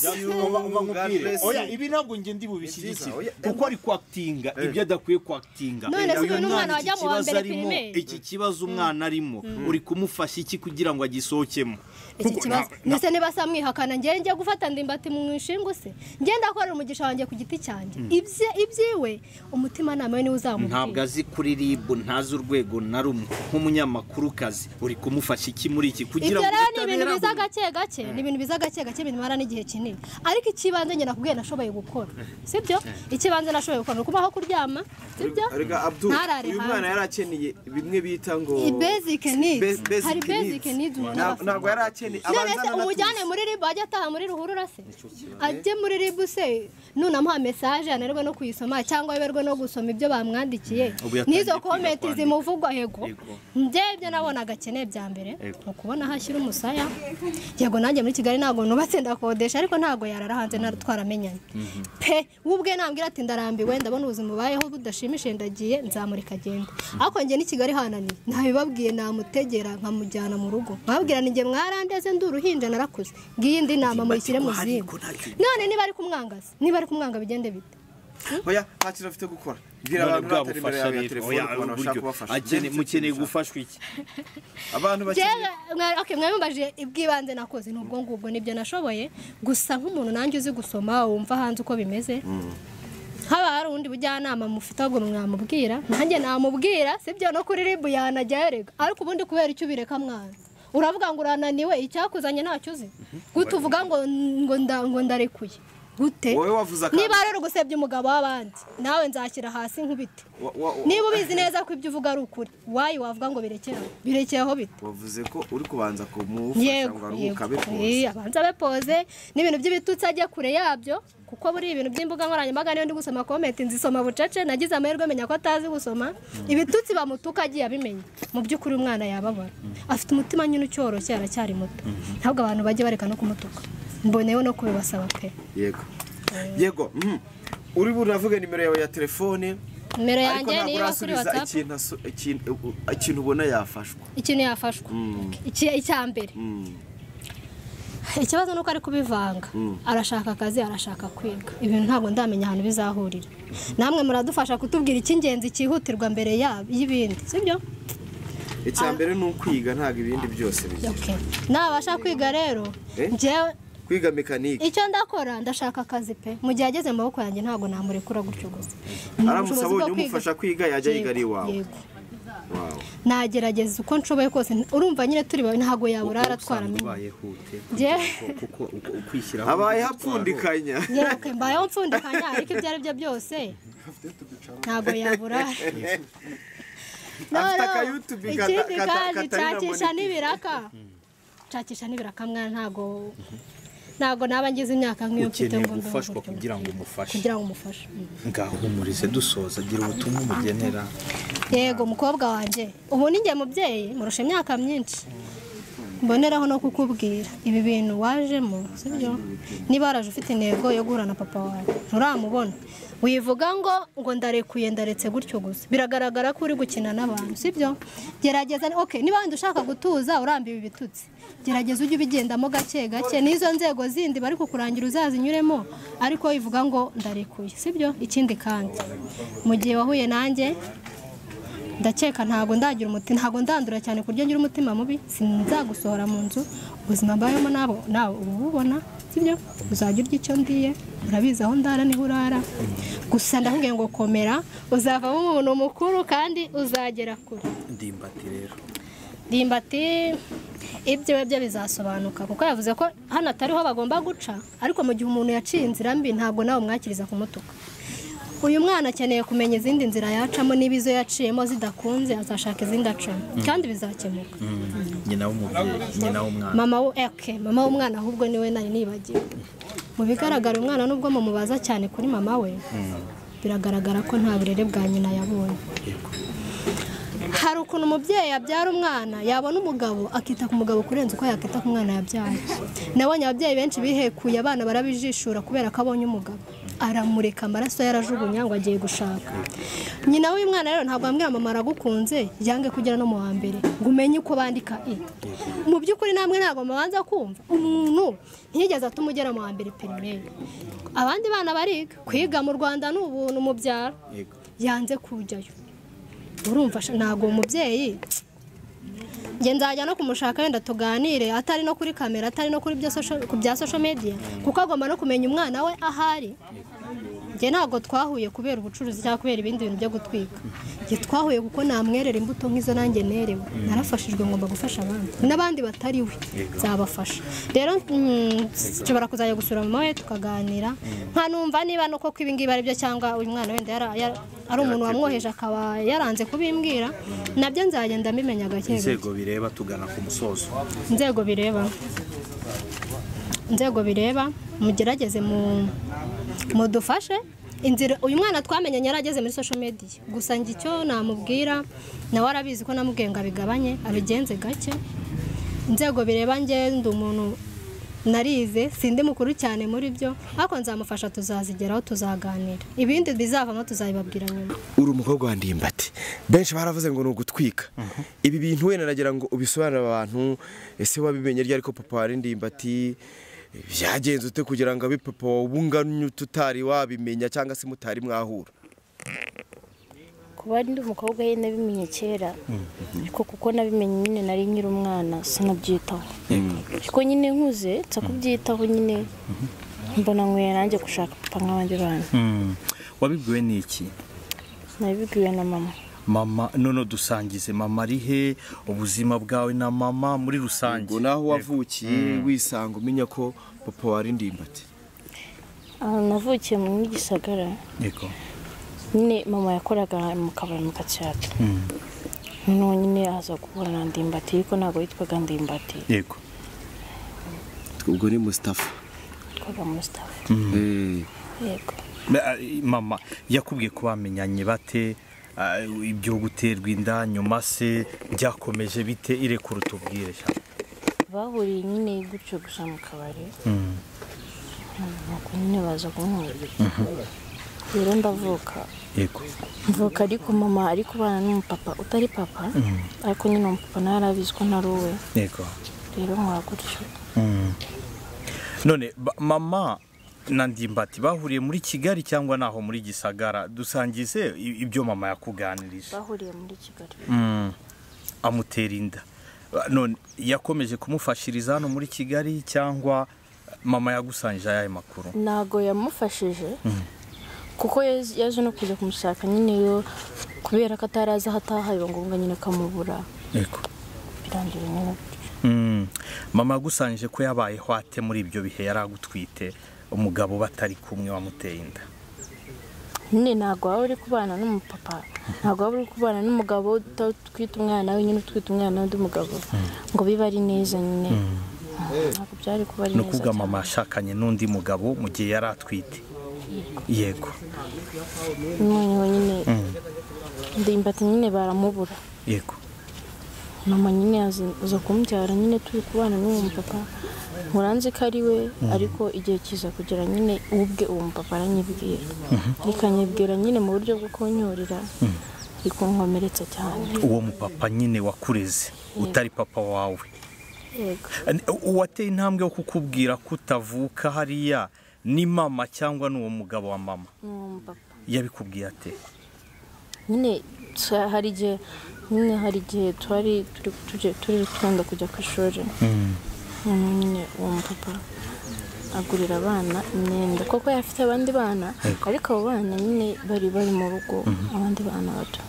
ibi ntabwo njye ndi bubishyigikire kuko ari kwakitinga ibyo adakwiye kwakitinga None se Uyu mwana wajya iki mu wa kibazo mbere arimo? iki kibazo umwana arimo? Uri kumufasha iki kugira ngo agisohokemo? Iki kibazo. ndetse niba se amwihakana njye njya gufata ndimbati mu ishingu se. Njye ndakorera umugisha wanjye ku giti cyanjye. Ibye ibyiwe umutimanama we ni we ntabwo uzamubwira azi kuri ribu ntazi urwego na rumwe. Nk'umunyamakurukazi uri kumufasha iki muri iki? Kugira ngo rero ni ibintu ubutabera biza gake gake ni ibintu biza gake gake bimara n'igihe kinini. Ariko ikibanze njye nakubwiye nashoboye gukora. Sibyo ikibanze nashoboye gukora. Ni ukubaho kuryama. Sibyo ntarare uyu mwana yari akeneye bimwe bita ngo basic needs. Be- basic hari basic needs. umuntu aba afite. Ntabwo yari akeneye none abanza se anatuza. umujyane muri ribu ajya ataha muri ruhurura se. Ajye muri ribu se. Nunamuha mesaje ananirwe no kuyisoma cyangwa ayoberwe no gusoma ibyo bamwandikiye. Yatangiye n'izo komenti zimuvugwa yego. Yego. njye ibyo nabonaga akeneye bya mbere ni ukubona aho ashyira umusaya. Yego nanjye muri kigali ntabwo nubatse ndakodesha ariko ntabwo yarara hanze twaramenyanye pe we ubwe nambwira ati ndarambiwe ndabona ubuzima bubayeho budashimishije ndagiye nzamurika agende. Ariko njye ni kigali hananiye. Ntabibabwiye namutegera nkamujyana mu rugo. Mwabwira ni njye mwarandeze ndi uruhinja narakuze. Ngiyi indi nama muyishyire mu zindi. none niba ari kumwangaza niba ari kumwanga bigende bite? Oya nta kintu afite gukora. Bwira abantu batari imbere yawe ya telefone oya ku bantu bashaka kubafasha. Mukeneye gufashwa iki? Abantu bakeneye mwabimbaje ibw'ibanze nakoze ni ubwo ngubwo ni byo nashoboye. Gusa nk'umuntu nanjye uzi gusoma wumva hanze uko bimeze. Haba hari ubundi bujyanama mufite ahubwo mwamubwira? Nanjye namubwira sibyo? No kuri ribu yanajyayo rega ariko ubundi kubera icyo ubireka mwana uravuga ngo urananiwe icyakuzanye ntacyo uzi. Gute uvuga ngo ngo nda- ngo ndarekuye? Gute? Wowe wavuze akantu? Niba rero gusebya umugabo w'abandi nawe nzashyira hasi nkubite. Niba ubizi neza ko ibyo uvuga ari ukuri wayi wavuga ngo birekere aho birekeye aho bite? Wavuze ko uri kubanza kumufasha ngo aruhuke abe Eh, abanza abe poze. N'ibintu by'ibitutsi ajye kure yabyo kuko buri ibintu by'imbuga nkoranyambaga niyo ndi gusoma komenti nzisoma bucece nagize amahirwe menya ko atazi gusoma. Ibitutsi bamutuka agiye abimenya mu by'ukuri umwana yababara. Afite umutima nyine ucyoroshye aracyari muto. Ntabwo abantu bajye bareka no kumutuka. Mboneyeho no kubibasaba pe yego. Yego mhm. uri buravuge nimero yawe ya telefone nimero yanjye niba kuri watsapu ikintu ubona yafashwa. Ikintu yafashwa. Iki- icya mbere. Mm. ikibazo ni uko ari kubivanga. Arashaka akazi arashaka kwiga. Ibintu ntabwo ndamenya ahantu bizahurira. Namwe muradufasha kutubwira icy'ingenzi cyihutirwa mbere y'ibindi sibyo icya mbere ni ukwiga ntabwo ibindi byose bigira Okay. nabasha kwiga rero Eh? Kwiga mekanike icyo ndakora ndashaka akazi pe. Mu gihe ageze mu maboko yanjye ntabwo namurekura gutyo gusa. Aramutse Ubushobozi abonye bwo kwiga- umufasha kwiga yajya yiga iwawe. Nagerageza uko nshoboye kose. Urumva nyine turi bawe ntabwo yabura aratwara imitwaro. [laughs] hapfundikanya. Yewe mbayeho mfundikanya ariko ibyo ari byo byose ntabwo yabura. [laughs] Ikindi ka- ka- kandi nshakisha n'ibiraka. Nshakisha n'ibirakamwa ntago ntago naba ngize imyaka nk'iyo mfite ngo gufashwa kugira ngo umufashe kugira ngo umufashe Mm. ngaho humurize dusoza gira ubutumwa umugenera yego umukobwa wanjye. Ubu ni mubyeyi murusha imyaka myinshi. Mboneraho no kukubwira. Ibi bintu wajemo sibyo? Niba waraje ufite intego yo guhura na papa wawe nturamubona wivuga ngo ngo ndarekuye ndaretse gutyo gusa. Biragaragara ko uri gukina n'abantu sibyo gerageza okay niba wenda ushaka gutuza urambiwe ibitutsi. Gerageza ujye ubigendamo gake gake. N'izo nzego zindi bari kukurangira uzazinyuremo ariko wivuga ngo ndarekuye. Sibyo ikindi kandi. Mu gihe wahuye nanjye ndakeka ntabwo ndagira umuti ntabwo ndandura cyane ku buryo ngira umutima mubi sinzagusohora mu nzu ubuzima mbayemo nabo nawe ububona. Sibyo uzajya urya icyo ndiye urabizi aho ndara ni ho urara. Gusa ndakubwiye ngo komera uzavamo umuntu mukuru kandi uzagera kure. Ndimbati rero. Ndimbati ibyo byo bizasobanuka kuko yavuze ko hano atariho bagomba guca ariko mu gihe umuntu yaciye inzira mbi ntabwo nawe umwakiriza kumutuka uyu mwana akeneye kumenya izindi nzira yacamo niba izo yaciyemo zidakunze azashaka izindi acamo. Kandi bizakemuka. Nyina w'umubyeyi nyina w'umwana. Mama we eke mama w'umwana ahubwo ni we nari nibagiwe. Mu bigaragara umwana nubwo mumubaza cyane kuri mama we biragaragara ko nta burere bwa nyina yabonye. Hari ukuntu umubyeyi yabyara umwana yabona umugabo akita ku mugabo kurenza uko yakita ku mwana yabyaye nabonye ababyeyi benshi bihekuye abana barabijishura kubera ko abonye umugabo. Aramureka amaraso yarajugunya ngo agiye gushaka. Nyina w'umwana rero ntabwo wambwira mama aragukunze yange kugera no mu wa mbere. Ngo umenye uko bandika i. Mu by'ukuri namwe ntabwo mubanza kumva. Umuntu ntiyigeze atuma ugera mu wa mbere pirimeri abandi bana bariga. Kwiga mu rwanda ni ubuntu mu byaro. Yanze kujyayo. Urumva ntabwo umubyeyi nzajya no kumushaka wenda tuganire atari no kuri kamera atari no kuri bya social media kuko agomba no kumenya umwana we ahari. Njye ntabwo twahuye kubera ubucuruzi cyangwa kubera ibindi bintu byo gutwika. Njye twahuye kuko namwerera imbuto nk'izo nanjye nerewe narafashijwe ngomba gufasha abandi. N'abandi batari we nzabafasha. Rero mm, nshobora kuzajya gusura mama we tukaganira. Nkanumva niba no koko ibi ngibi ari byo cyangwa uyu mwana wenda ari umuntu wamwoheje akaba yaranze kubimbwira na byo nzagenda mbimenya gake inzego bireba tugana ku musozo. Inzego bireba. Inzego bireba mugerageze mu mudufashe. Inzira uyu mwana twamenye yarageze muri social media. Gusa njye icyo namubwira nawe arabizi ko namubwiye ngo abigabanye abigenze gake. Inzego bireba njye ndi umuntu narize sindi mukuru cyane muri byo ariko nzamufasha tuzazigeraho tuzaganira. Ibindi bizavamo tuzabibabwira nyuma. Uri umukobwa wa ndimbati benshi baravuze ngo ni ugutwika. Ibi bintu wenda nagira ngo ubisobanurire abantu ese wabimenye ryari ko papa wari ndimbati byagenze ute kugira ngo abe papa wawe? Ubunganye tutari wabimenya cyangwa se mutari mwahura? Kuba ndi umukobwa ye nabimenye kera ariko kuko nabimenye nyine nari nkiri umwana sinabyitaho. Ariko nyine nkuze nza kubyitaho nyine mbona nkwiye nanjye gushaka papa nk'abandi bana. Wabibwiwe n'iki? Nabibwiwe na mama. Mama none dusangize. Mama ari he? Ubuzima bwawe na mama muri rusange. Ngo naho wavukiye wisanga umenya ko papa wari ndimbati. Ahantu navukiye mu gisagara yego. Nyine mama yakoraga mu kabari mu gatsata. Noneho nyine aza guhura na ndimbati ariko ntabwo yitwaga ndimbati. Yego. Ubwo ni musitafa yitwaga musitafa Eh, yego. Ma- mama yakubwiye ko bamenyanye bate? ah, ibyo guterwa inda nyuma se byakomeje bite? Irekura utubwire bahuriye nyine gutyo gusa mu kabari. Nuko nyine baza kunkurira rero ndavuka. Yego. Mvuka ariko mama ari kubana n'umupapa utari papa ariko nyine umupapa nawe arabizi ko ntari uwe rero nkora gutyo. None mama na ndimbati bahuriye muri kigali cyangwa naho muri gisagara. Dusangize ibyo mama yakuganirije. Bahuriye muri kigali. Mm. amutera inda. None yakomeje kumufashiriza hano muri kigali cyangwa mama yagusangije ayahe makuru? Ntago yamufashije. Kuko yaz- yaje no kujya kumushaka nyine yo kubera ko atari azi aho ataha biba ngombwa nyine akamubura. Yego. Birangira nyine gutyo Mm. mama yagusangije ko yabayeho ate muri ibyo bihe? Yari agutwite umugabo batari kumwe wamuteye inda. Nyine ntabwo waba uri kubana n'umupapa ntabwo waba uri kubana n'umugabo utwite umwana we nyine utwite umwana w'undi mugabo. Ngo bibe ari neza nyine. Ntabwo byari kuba ari ni neza ukuvuga cyane. mama yashakanye n'undi mugabo mu gihe yari atwite. Yego. Noneho nyine ndimbati nyine baramubura. Yego. Mama nyine aza kumubyara nyine turi kubana n'uwo mupapa. Nkuranze ko ari we ariko igihe kiza kugera nyine ubwe uwo mupapa aranyibwira. Rikanyibwira nyine mu buryo bwo kunyurira. Rikunkomeretsa cyane. Uwo mupapa nyine wakureze utari papa wawe. Uwateye intambwe yo kukubwira ko utavuka hariya ni mama cyangwa ni uwo mugabo wa mama? Yabikubwiye ate? Nyine hari igihe nyine hari igihe turi twenda kujya ku ishuri. Noneho nyine uwo mupapa agurira abana imyenda. Koko yari afite abandi bana ariko abo bana nyine bari bari mu rugo. Abandi bana bato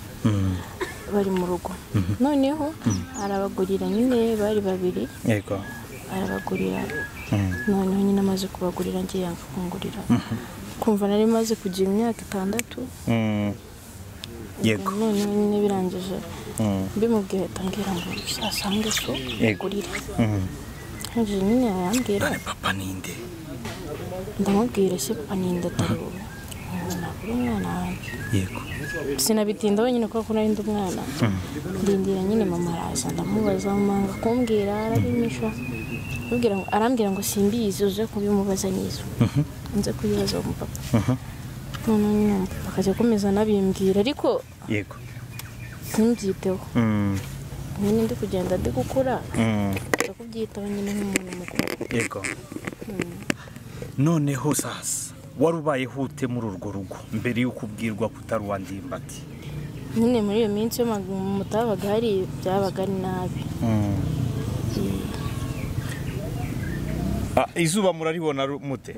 bari mu rugo. Noneho arabagurira nyine bari babiri. Arabagurira. Noneho nyine amaze kubagurira ngiye yanga kungurira kumva nari maze kugira imyaka itandatu. Yego. Noneho nyine birangije. Mbimubwiye ahita ambwira ngo uzasange so Yego. Hejuru nyine arambwira none papa ninde ndamubwira se papa ninde atari wowe ntabwo umwana wanjye yego sinabitindaho nyine kuko nari ndi umwana ndindira nyine mama araza ndamubaza mama kumbwira arabimisha Arambwira ngo- simbizi uze kubimubaza n'izo nze kubibaza uwo mupapa noneho nyine umupapa akajya akomeza anabimbwira ariko yego simbyiteho Mm. Nyine ndi kugenda ndi gukura Mm. nza kubyitaho nyine nk'umuntu mukuru. Yego. Noneho sasa wari ubayeho ute muri urwo rugo mbere y'uko ubwirwa ko utari uwa ndimbati? Nyine muri iyo minsi iyo mutabaga hari byabaga ari nabi Ah, izuba muraribona mute?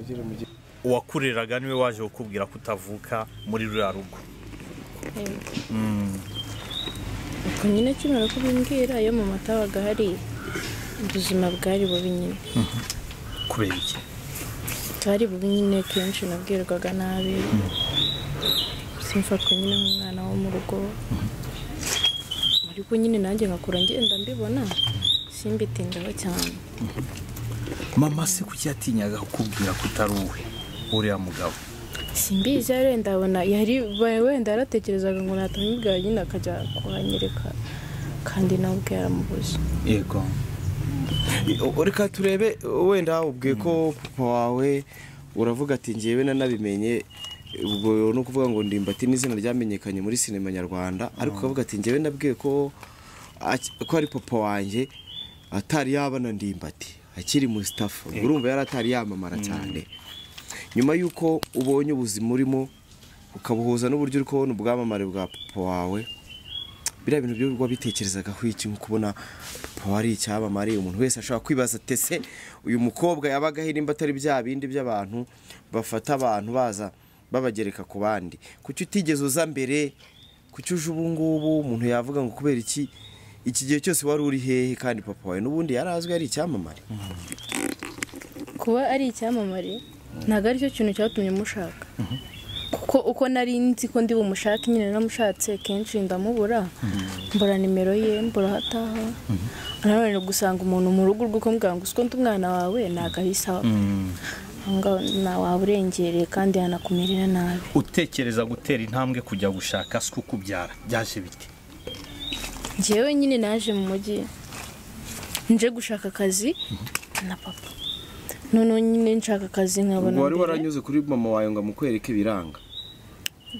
Uwakureraga ni we waje kukubwira ko utavuka muri ruriya rugo. Ubwo nyine kimara kubimbwira iyo mu matabaga hari ubuzima bwari bubi nyine. Kubera iki? Bwari bubi nyine kenshi nabwirwaga nabi. Simfatwa nyine nk'umwana wo mu rugo. Ariko nyine nanjye nkakura ngenda mbibona simbitindaho cyane. Mama se kuki yatinyaga kukubwira ko utari uwe? Uriya mugabo. Simbizi yari wenda abona yari wenda yaratekerezaga ngo natamubwira nyine akajya kuhanyereka kandi nawe ubwe yaramubuze. Yego. Reka turebe wenda ubwiye ko papa wawe uravuga ati ngewe nanabimenye. Ubwo ni ukuvuga ngo ndimbati n'izina ryamenyekanye muri sinema nyarwanda ariko ukavuga ati ngewe nabwiye ko ko ari papa wanjye atari yabana ndimbati akiri Mustafa ubwo urumva yari atari yamamara cyane. Nyuma y'uko ubonye ubuzima urimo ukabuhuza n'uburyo uri kubona ubwamamare bwa papa wawe biriya bintu byo wabitekerezagaho iki? Nko kubona papa wari icyamamare umuntu wese ashobora kwibaza ati ese uyu mukobwa yabaga nimba atari bya bindi by'abantu bafata abantu baza babagereka ku bandi. Kuki utigeze uza mbere? Kuki uje ubu ngubu? Umuntu yavuga ngo kubera iki? Iki gihe cyose wari uri hehe kandi papa wawe? N'ubundi yari azwi ari icyamamare. Kuba ari icyamamare? Ntabwo ari cyo kintu cyatumye mushaka. Kuko uko nari nzi ko ndi bumushake nyine namushatse kenshi ndamubura. Mbura nimero ye mbura aho ataha. Nanone gusanga umuntu mu rugo rw'uko mbwira ngo usiko ndi umwana wawe? Ntabwo ari sawa. Aho ngaho na- waba urengereye kandi yanakumerera nabi. Utekereza gutera intambwe kujya gushaka se kukubyara byaje bite? Njyewe nyine naje mu mujyi. Nje gushaka akazi na papa. Noneho nyine nshaka akazi nkabona ubwo wari mbere. waranyuze kuri mama wawe ngo amukwereke ibiranga.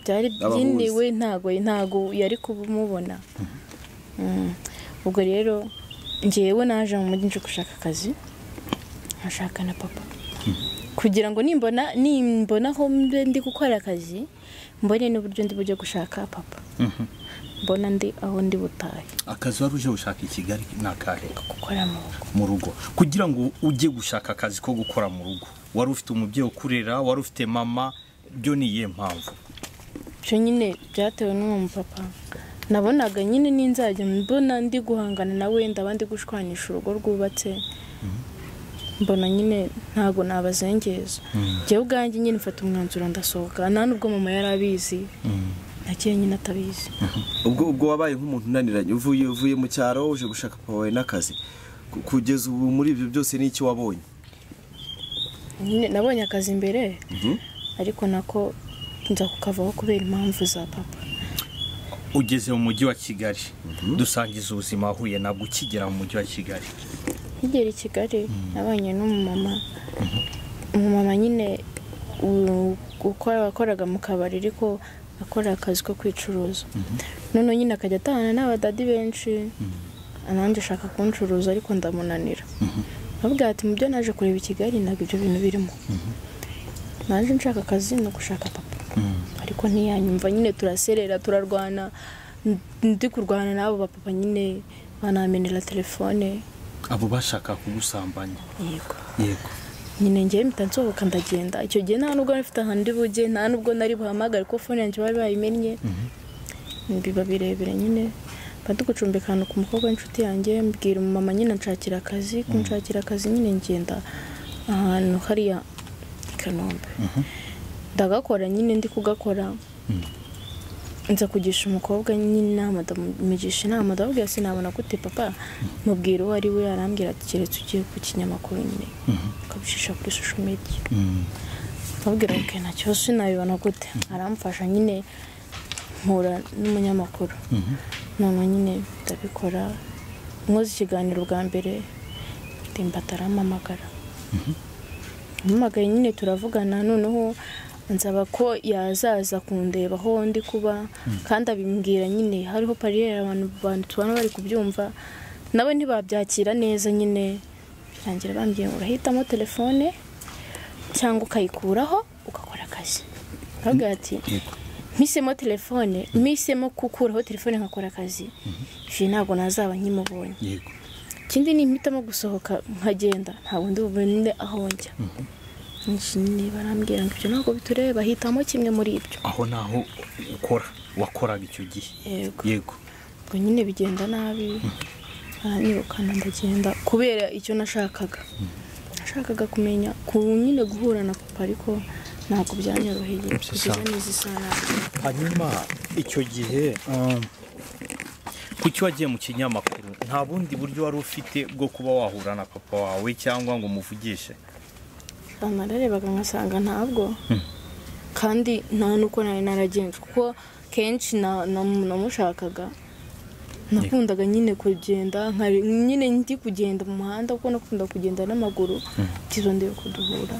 Byari byiniwe ntago ntago yari kubimubona. Mm. ubwo rero ngewe naje mu mujyi nje gushaka akazi nkashaka na papa. Kugira ngo nimbona nimbona aho ndi gukora akazi mbone n'uburyo ndi bujye gushaka papa. Mbona ndi aho ndi butahe. Akazi wari uje gushaka i kigali ni akahe? Gukora mu rugo. Kugira ngo ujye gushaka akazi ko gukora mu rugo. Wari ufite umubyeyi ukurera wari ufite mama byo ni iyihe mpamvu? Ibyo nyine byatewe n'uwo mupapa. Nabonaga nyine n'inzajya mbona ndi guhangana na wenda abandi gushwanisha urugo rwubatse. Mbona nyine ntabwo nabazengeza. Njyewe ubwanjye nyine mfata umwanzuro ndasohoka. Nta nubwo mama yari abizi. Nagiye nyine atabizi. Ubwo ubwo wabaye nk'umuntu unaniranye uvuye uvuye mu cyaro uje gushaka papa wawe n'akazi. Ku- kugeza ubu muri ibyo byose ni iki wabonye? Nabonye akazi mbere ariko nako nza kukavaho kubera impamvu za papa. Ugeze mu mujyi wa kigali dusangiza ubuzima wahuye nabwo. Ukigera mu mujyi wa kigali? Nkigera i kigali nabanye n'umumama. Umumama nyine wakoraga mu kabari ariko akora akazi ko kwicuruza. Noneho nyine akajya atahana n'abadadi benshi. Nanjye ashaka kuncuruza ariko ndamunanira. Avuga ati mu byo naje kureba i kigali ntabwo ibyo bintu birimo. Naje nshaka akazi no gushaka papa. Ariko ntiyanyumva. Nyine turaserera turarwana. Ndi kurwana n'abo bapapa nyine banamenera telefone. Abo bashaka kugusambanya. Yego. Yego. Nyine ngewe mpita nsohoka ndagenda. Icyo gihe nta nubwo mfite ahantu ndi bujye nta nubwo nari buhamagare kuko fone yanjye bari bayimennye. Biba birebire nyine. Mba gucumbika ahantu ku mukobwa w'inshuti yanjye mbwira umumama nyine nshakira akazi. Kunshakira akazi nyine ngenda ahantu hariya i kanombe. Ndagakora nyine ndi kugakora. Nza kugisha umukobwa nyine inama ndamugisha inama ndababwira sinabona gute papa? Mubwira uwo ari we arambwira ati keretse ugiye ku kinyamakuru nyine. Ukabicisha kuri social media. Ndababwira ngo nta kibazo sinabibona gute aramfasha nyine mpura n'umunyamakuru. None nyine ndabikora nkoze ikiganiro bwa mbere ndimbata arampamagara ampamagaye nyine turavugana noneho nsaba ko yazaza kundeba aho ndi kuba kandi abimbwira nyine. Hariho pariyeri abantu bantu tubona bari kubyumva nabo ntibabyakira neza nyine. Birangira bambwiye ngo urahitamo telefone cyangwa ukayikuraho ugakora akazi. Nkabwira ati mpisemo telefone mpisemo gukuraho telefone nkakora akazi. Ibi ntabwo nazaba nkimubonye. Ikindi ni impitamo gusohoka nkagenda ntabwo ndi bubone aho njya. Barambwira ngo ibyo ntabwo bitureba hitamo kimwe muri ibyo. Aho naho ukora wakoraga icyo gihe. Yego. Yego. Ubwo nyine bigenda nabi baranyirukana ndagenda. Kubera icyo nashakaga. Nashakaga kumenya ku nyine guhura na papa ariko ntabwo byanyoroheye. Kugeza n'izi saha hanyuma icyo gihe um, kuki wagiye mu kinyamakuru nta bundi buryo wari ufite bwo kuba wahura na papa wawe cyangwa ngo umuvugishe nararebaga nkasanga ntabwo. Kandi nta nuko nari naragenje kuko kenshi na- na- namushakaga. Nakundaga nyine kugenda nyine ndi kugenda mu muhanda kuko nakunda kugenda n'amaguru. Ndebe kuduhura.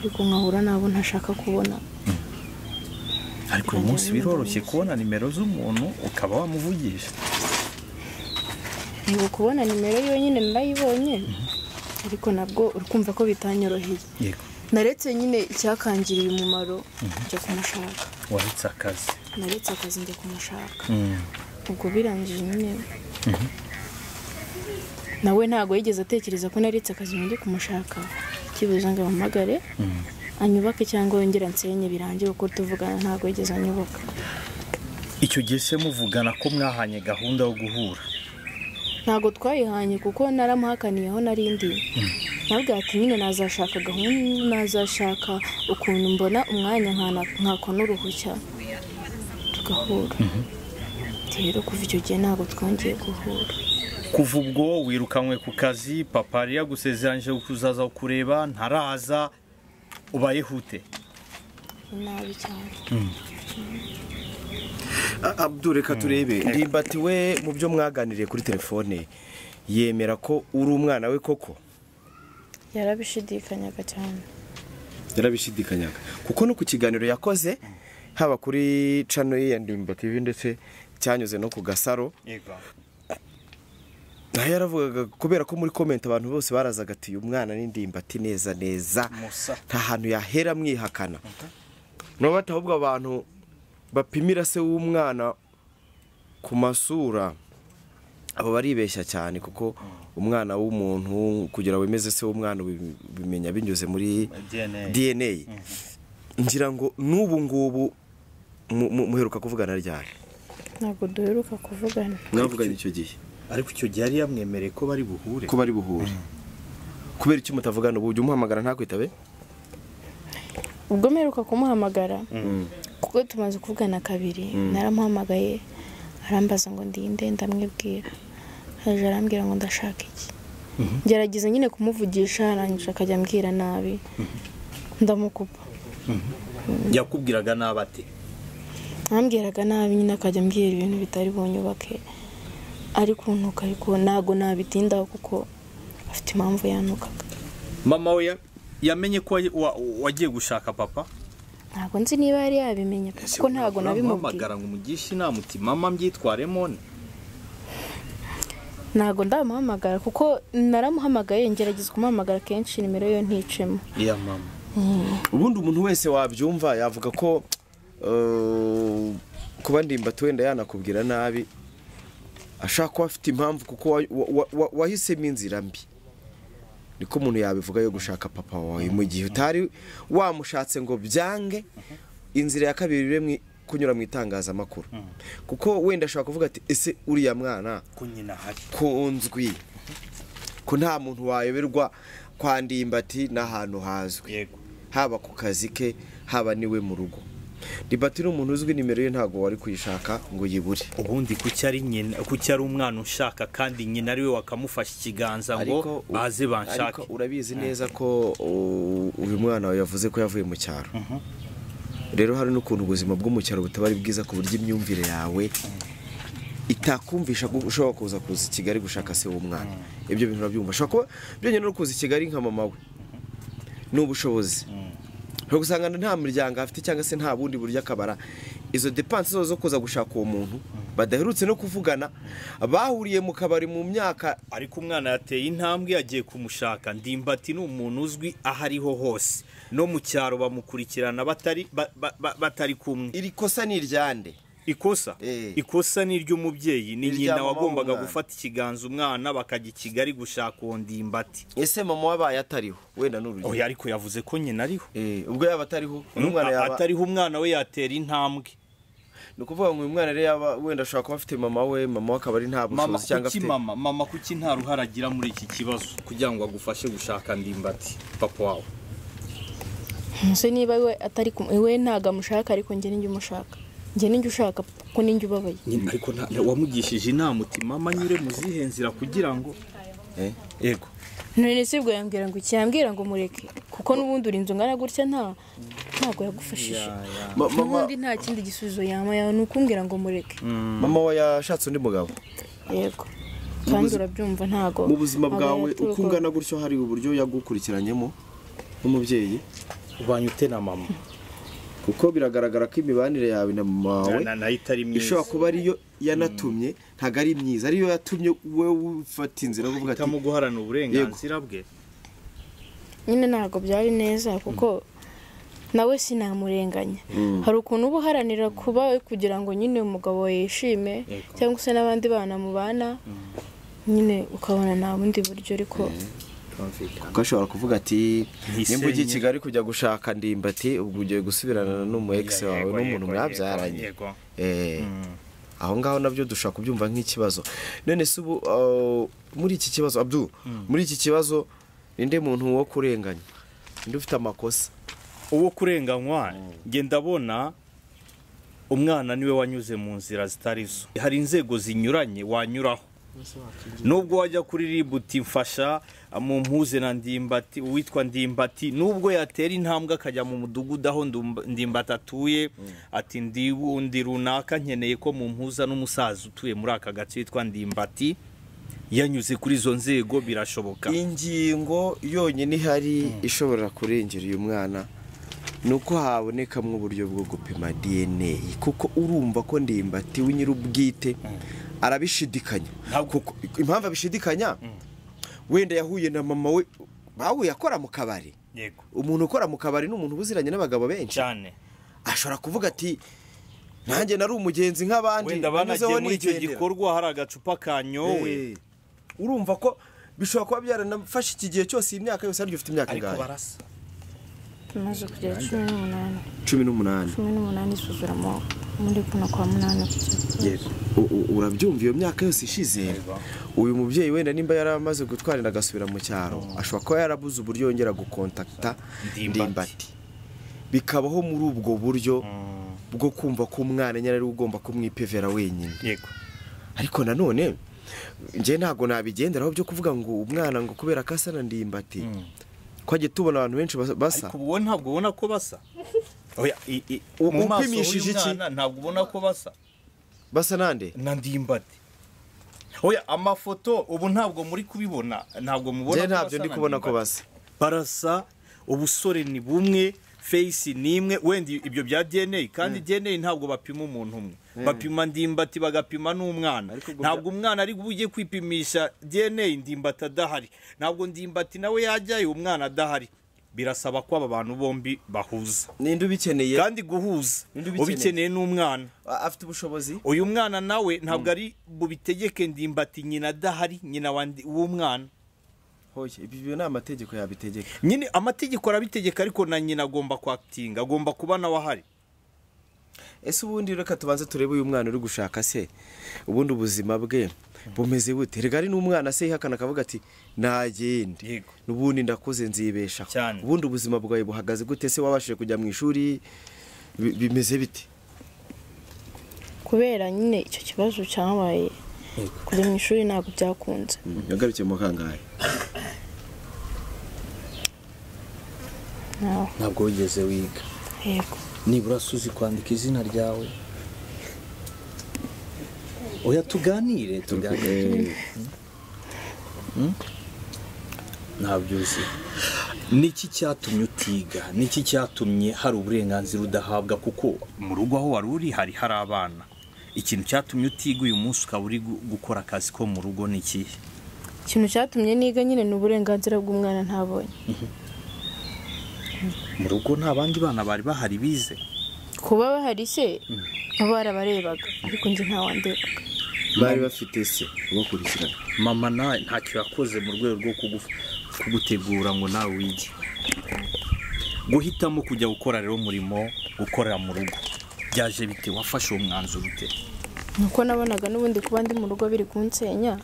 Ariko nkahura n'abo ntashaka kubona. Ariko uyu munsi biroroshye kubona nimero z'umuntu ukaba wamuvugisha kubona nimero yonyine narayibonye ariko nabwo uri kumva ko bitanyoroheye. Yego. Naretse nyine icyakangiriye umumaro njya kumushaka. Waretse akazi. Naretse akazi njya kumushaka. Mm. ubwo birangije nyine. Nawe ntabwo yigeze atekereza ko naretse akazi njye kumushaka. Kibuze ngo ampamagare anyubake cyangwa yongere ansenye birangire kuko tuvugana ntabwo yigeze anyubaka. Icyo gihe se muvugana ko mwahanye gahunda yo guhura? Ntabwo twayihanye kuko naramuhakaniye aho narindi nabwo ati nyine nazashaka gahunda nazashaka ukuntu mbona umwanya nkakwa n'uruhushya tugahura. Rero kuva icyo gihe ntabwo twongeye guhura. Kuva ubwo wirukanywe ku kazi papa yari yagusezeranyije kuzaza kureba ntaraza ubayeho ute nabi cyane. A- Abdul reka turebe ndimbati we mu byo mwaganiriye kuri telefone. Yemera ko uri umwana we koko? Yarabishidikanyaga cyane. Yarabishidikanyaga. Kuko no ku kiganiro yakoze haba kuri cano ye ya ndimba tv ndetse cyanyuze no ku gasaro. Naho yaravugaga kubera ko muri komenti abantu bose barazaga ati uyu mwana ni ndimbati neza neza. Nta hantu yahera mwihakana. Bati ahubwo abantu bapimira se w'umwana ku masura. Abo baribeshya cyane kuko umwana w'umuntu kugira wemeze se w'umwana ubimenya binyuze muri DNA. dna ngira ngo n'ubu ngubu mu- mu- muheruka kuvugana ryari? Ntabwo duheruka kuvugana. Mwavuganye icyo gihe. Ariko icyo gihe yari yamwemereye ko bari buhure. Ko bari buhure. Kubera icyo mutavugana ubu? Ujya umuhamagara ntakwitabe ubwo mperuka kumuhamagara. Kuko tumaze kuvugana kabiri naramuhamagaye arambaza ngo ndinde ndamwibwira. Hejuru arambwira ngo ndashaka iki. Gerageza nyine kumuvugisha arangije akajya ambwira nabi. Ndamukupa. Yakubwiraga nabi ati? Ambwiraga nabi nyine akajya ambwira ibintu bitari bunyubake ari kuntuka ariko ntabwo nabitindaho kuko afite impamvu yantukaga mama we ya- yamenye ko wa- wa- wagiye gushaka papa? Ntabwo nzi niba yari yabimenye kuko ntabwo nabimubwiye. ngo umugishe inama uti mama mbyitwaremo ntabwo ndamuhamagara kuko naramuhamagaye ngerageza kumuhamagara kenshi nimero yo nticemo. Iya mama. Ubundi umuntu wese wabyumva yavuga ko eh, kuba ndimbati wenda yanakubwira nabi ashaka kuba afite impamvu kuko wa- wa- wa- wahisemo inzira mbi. Niko umuntu yabivuga yo gushaka papa wawe. Mu gihe utari wamushatse ngo byange inzira ya kabiri iri mu- kunyura mu itangazamakuru. Kuko wenda ashobora kuvuga ati ese uriya mwana hari? Kunzwi ko nta muntu wayoberwa kwa ndimbati n'ahantu hazwi. Yego. Haba ku kazi ke haba ni we mu rugo. Ndimbati ni umuntu uzwi nimero ye ntabwo wari kuyishaka ngo uyibure ubundi kuki ari umwana ushaka kandi nyina ari we wakamufasha ikiganza ngo baze banshake? urabizi neza ko uyu mwana yavuze ko yavuye mu cyaro. Rero hari n'ukuntu ubuzima bwo mu cyaro butaba ari bwiza ku buryo imyumvire yawe itakumvisha ko ushobora kuza kuza i kigali gushaka se w'umwana ibyo bintu urabyumva. Ashobora kuba byonyine no kuza i kigali nka mama we. Ni ubushobozi. Gusanga nta muryango afite cyangwa se nta bundi buryo akabara. Izo depanse zo kuza gushaka uwo muntu badaherutse no kuvugana. Bahuriye mu kabari mu myaka ariko umwana yateye intambwe yagiye kumushaka. Ndimbati ni umuntu uzwi aho ariho hose. No mu cyaro bamukurikirana batari ba- ba- ba- batari kumwe. Iri kosa ni iryande ikosa. Eh. ikosa ni iry'umubyeyi ni nyina wagombaga gufata ikiganza umwana bakajya i kigali gushaka uwo ndimbati ese mama wabaye atariho? Wenda ni urugero. Oya ariko yavuze ko nyina ariho. Eh, ubwo yaba atariho? Umwana yaba atariho umwana we yatera intambwe. Ni ukuvuga ngo uyu mwana rero yaba wenda ashobora kuba afite mama we mama we akaba ari nta mama bushobozi cyangwa afite mama? Mama kuki nta ruhare agira muri iki kibazo? Kugira ngo agufashe gushaka ndimbati papa wawe. Ntuzi niba we atari kumwe we ntabwo amushaka ariko njye ninjye umushaka. Njye ninjye ushaka kuko ninjye ubabaye nyine ariko wamugishije inama uti mama nyure mu zihe nzira kugira ngo Eh? yego. None se bwo yambwira ngo iki? Yambwira ngo mureke kuko n'ubundi uri inzu ngana gutya nta ntabwo yagufashije. N'ubundi nta kindi gisubizo yama yawe ni ukumbwira ngo mureke. Mama we yashatse undi mugabo? Yego. Kandi urabyumva ntago mu buzima bwawe uko ungana gutyo hari uburyo yagukurikiranyemo nk'umubyeyi ubanye ute na mama? Kuko biragaragara ko imibanire yawe na mama wawe ishobora kuba ariyo yanatumye ntabwo ari myiza. Ariyo yatumye wowe ufata inzira yo kuvuga ati hitamo guharanira uburenganzira bwe. Nyine ntabwo byari neza kuko nawe sinamurenganya. Hari ukuntu uba uharanira kuba kugira ngo nyine umugabo yishime cyangwa se n'abandi bana mubana nyine ukabona nta bundi buryo ariko ashobora kuvuga ati nimba ugiye i kigali kujya gushaka ndimbati ubwo ugiye gusubirana n'umu ex wawe n'umuntu mwabyaranye. Eh, aho ngaho na byo dushobora kubyumva nk'ikibazo. None se ubu uh, muri iki kibazo abdu muri iki kibazo ninde muntu wo kurenganya? Ninde ufite amakosa? Uwo kurenganywa njye ndabona umwana ni we wanyuze mu nzira zitari zo. Hari inzego zinyuranye wanyuraho. Nubwo wajya kuri ribu uti mfasha mu mpuze na ndimbati uwitwa ndimbati nubwo yatera intambwe akajya mu mudugudu aho ndimbati atuye ati ndi wundi runaka nkeneye ko mu mpuza n'umusaza utuye muri aka gace witwa ndimbati yanyuze kuri izo nzego birashoboka. Ingingo yonyine ihari ishobora kurengera uyu mwana ni uko habonekamo uburyo bwo gupima dna kuko urumva ko ndimbati w'inyir'ubwite arabishidikanya. Ntabwo- kuko impamvu abishidikanya wenda yahuye na mama we bahuye akora mu kabari. Yego. Umuntu ukora mu kabari ni umuntu uba uziranye n'abagabo benshi. Cyane ashobora kuvuga ati nanjye nari umugenzi nk'abandi. Wenda banagiye muri icyo nigendera." gikorwa hari agacupa kanyowe Eh, urumva ko bishobora kuba byaranafashe iki gihe cyose iyi myaka yose ariko ufite imyaka ariko ingahe barasa. Tumaze kugera cumi n'umunani. Cumi n'umunani? Cumi n'umunani isuzuramo muri kuno kwa munani. Urabyumva iyo myaka yose ishize? Uyu mubyeyi wenda nimba yari amaze gutwara inda agasubira mu cyaro ashobora kuba yarabuze uburyo yongera gukontakita Ndimbati. ndimbati. Bikabaho muri ubwo buryo bwo kumva ko umwana nyine ari we ugomba kumwipevera wenyine. Yego. Ariko nanone njye ntabwo nabigenderaho byo kuvuga ngo umwana ngo kubera ko asa na ndimbati ajya tubona abantu benshi basa- ariko wowe ntabwo ubona ko basa. Oya i- i- U- mu maso y'umwana ntabwo ubona ko basa. Basa nande? Na ndimbati. Oya amafoto ubu ntabwo muri kubibona. Ntabwo mubona ko ntabyo basa ndi na kubona ko Ndimbati. basa. Barasa ubusore ni bumwe feyisi ni imwe wenda ibyo bya dna kandi dna ntabwo bapima umuntu umwe. Bapima ndimbati bagapima n'umwana. Ntabwo umwana ari bujye kwipimisha dna ndimbati adahari. Ntabwo ndimbati nawe yajyayo umwana adahari. Birasaba ko aba bantu bombi bahuza. Ninde ubikeneye? Kandi guhuza ubikeneye? n'umwana. Afite ubushobozi? Uyu mwana nawe ntabwo ari bubitegeke ndimbati nyina adahari nyina w'umwana. Bintu ni amategeko yabitegeka. Nyine amategeko arabitegeka ariko na nyina agomba kwakitinga agomba kuba nawe ahari ese ubundi reka tubanze turebe uyu mwana uri gushaka se? Ubundi ubuzima bwe bumeze bute? Rega ari n'umwana se yihakana akavuga ati nagende Yego. n'ubundi ndakuze nzibeshaho. Cyane. ubundi ubuzima bwawe buhagaze gute se wabashije kujya mu ishuri? Bi- bimeze bite? Kubera nyine icyo kibazo cyabaye kujya mu ishuri ntabwo byakunze. Yagarukiye mu kangahe? Ntabwo wigeze wiga. Yego. Nibura si uzi kwandika izina ryawe? Oya tuganire tuganire. ntabyo uzi. Niki cyatumye utiga? Niki cyatumye hari uburenganzira udahabwa? Kuko mu rugo aho wari uri hari hari abana. Ikintu cyatumye utiga uyu munsi ukaba uri gu- gukora akazi ko mu rugo ni ikihe? Ikintu cyatumye niga nyine ni uburenganzira bw'umwana ntabonye. Mu rugo nta bandi bana bari bahari bize? Kuba bahari se baba barabarebaga ariko njye ntawandebaga bari bafite se ubakurikirana mama nawe ntacyo yakoze mu rwego rwo kugu- kugutegura ngo nawe wige. Guhitamo kujya gukora rero umurimo gukorera mu rugo. Byaje bite? Wafashe uwo mwanzuro ute? Nuko nabonaga n'ubundi kuba ndi mu rugo biri kunsenya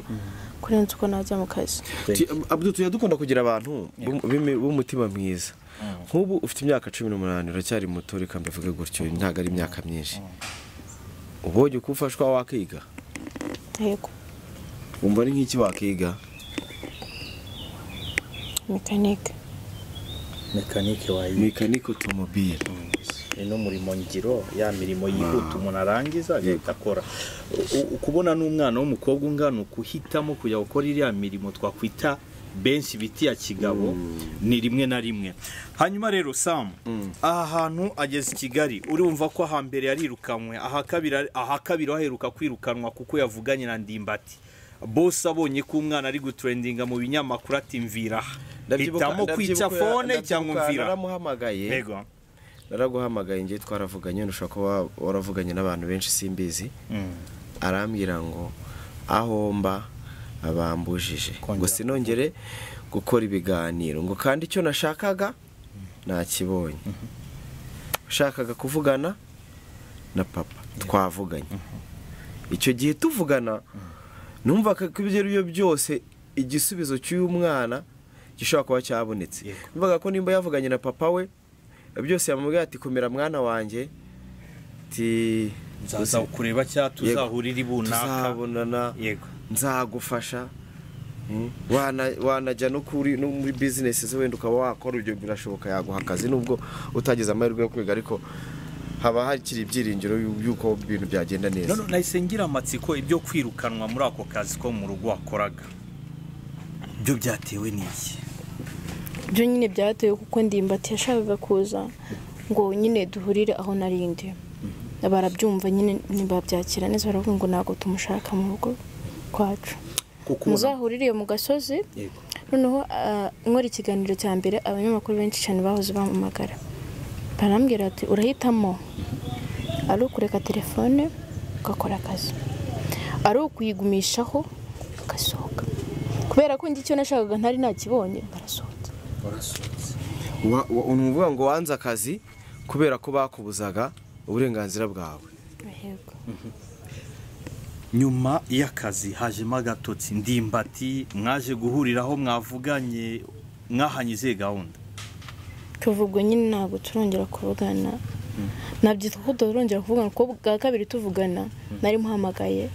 kurenza uko najya mu kazi. Ti- Abdul tujya dukunda kugira abantu b'umutima mwiza. Nk'ubu ufite imyaka cumi n'umunani uracyari muto reka mbivuge gutyo ntabwo ari imyaka myinshi. Ubonye uko ufashwa wakiga? Yego. Wumva ari nk'iki wakiga? Mekanike. Mekanike wayiga mekanike otomobile ni n'umurimo ngiro ya mirimo yihuta. Umuntu arangiza agahita akora. Kubona n'umwana w'umukobwa ungana ukuhitamo kujya gukora iriya mirimo twakwita benshi biti ya kigabo ni rimwe na rimwe. Hanyuma rero samu aha hantu ageze i kigali urumva ko ahambere yarirukanwe aha kabiri aha kabiri aheruka kwirukanwa kuko yavuganye na ndimbati. Bose abonye ko umwana ari gutrendinga mu binyamakuru ati mvira. Aha hitamo kwica fone cyangwa mvira? naramuhamagaye. Naraguhamagaye ngiye twaravuganye ushobora kuba waravuganye n'abantu benshi simbizi arambwira ngo aho mba bambujije ngo sinongere gukora ibiganiro. Ngo kandi icyo nashakaga nakibonye. Ushakaga kuvugana na papa. Twavuganye. Icyo gihe tuvugana numvaga ko ibyo ari byo byose igisubizo cy'uyu mwana gishobora kuba cyabonetse. Numvaga ko nimba yavuganye na papa we byose yamubwira ati komera mwana wanjye. Ati nzaza kureba cyangwa tuzahurira ibunaka. Nzagufasha. Mm. Wana- wanajya no muri bizinesi ze wenda ukaba wakora ibyo birashoboka yaguha akazi. Nubwo utagize amahirwe yo kwiga ariko haba hakiri ibyiringiro yu- y'uko ibintu byagenda neza. None nahise ngira amatsiko ibyo kwirukanwa muri ako kazi ko mu rugo wakoraga. Byo byatewe n'iki? Byo nyine byatewe kuko ndimbati yashakaga kuza ngo nyine duhurire aho narindi barabyumva nyine ntibabyakira neza baravuga ngo ntabwo tumushaka mu rugo kwacu. Muzahurire mu gasozi. Noneho ah, nkora ikiganiro cya mbere abanyamakuru benshi cyane bahoze bampamagara barambwira ati urahitamo? Ari ukureka telefone ugakora akazi. Ari ukuyigumishaho ugasohoka. Kubera ko icyo nashakaga ntari nakibonye barasohotse ni ukuvuga ngo wanze akazi kubera ko bakubuzaga uburenganzira bwawe. Yego. Nyuma y'akazi hajemo agatotsi ndimbati mwaje guhuriraho mwavuganye mwahanye izihe gahunda. Kuva ubwo nyine ntabwo turongera kuvugana. Nabyitwa ko turongera kuvugana kuko bwa kabiri tuvugana nari muhamagaye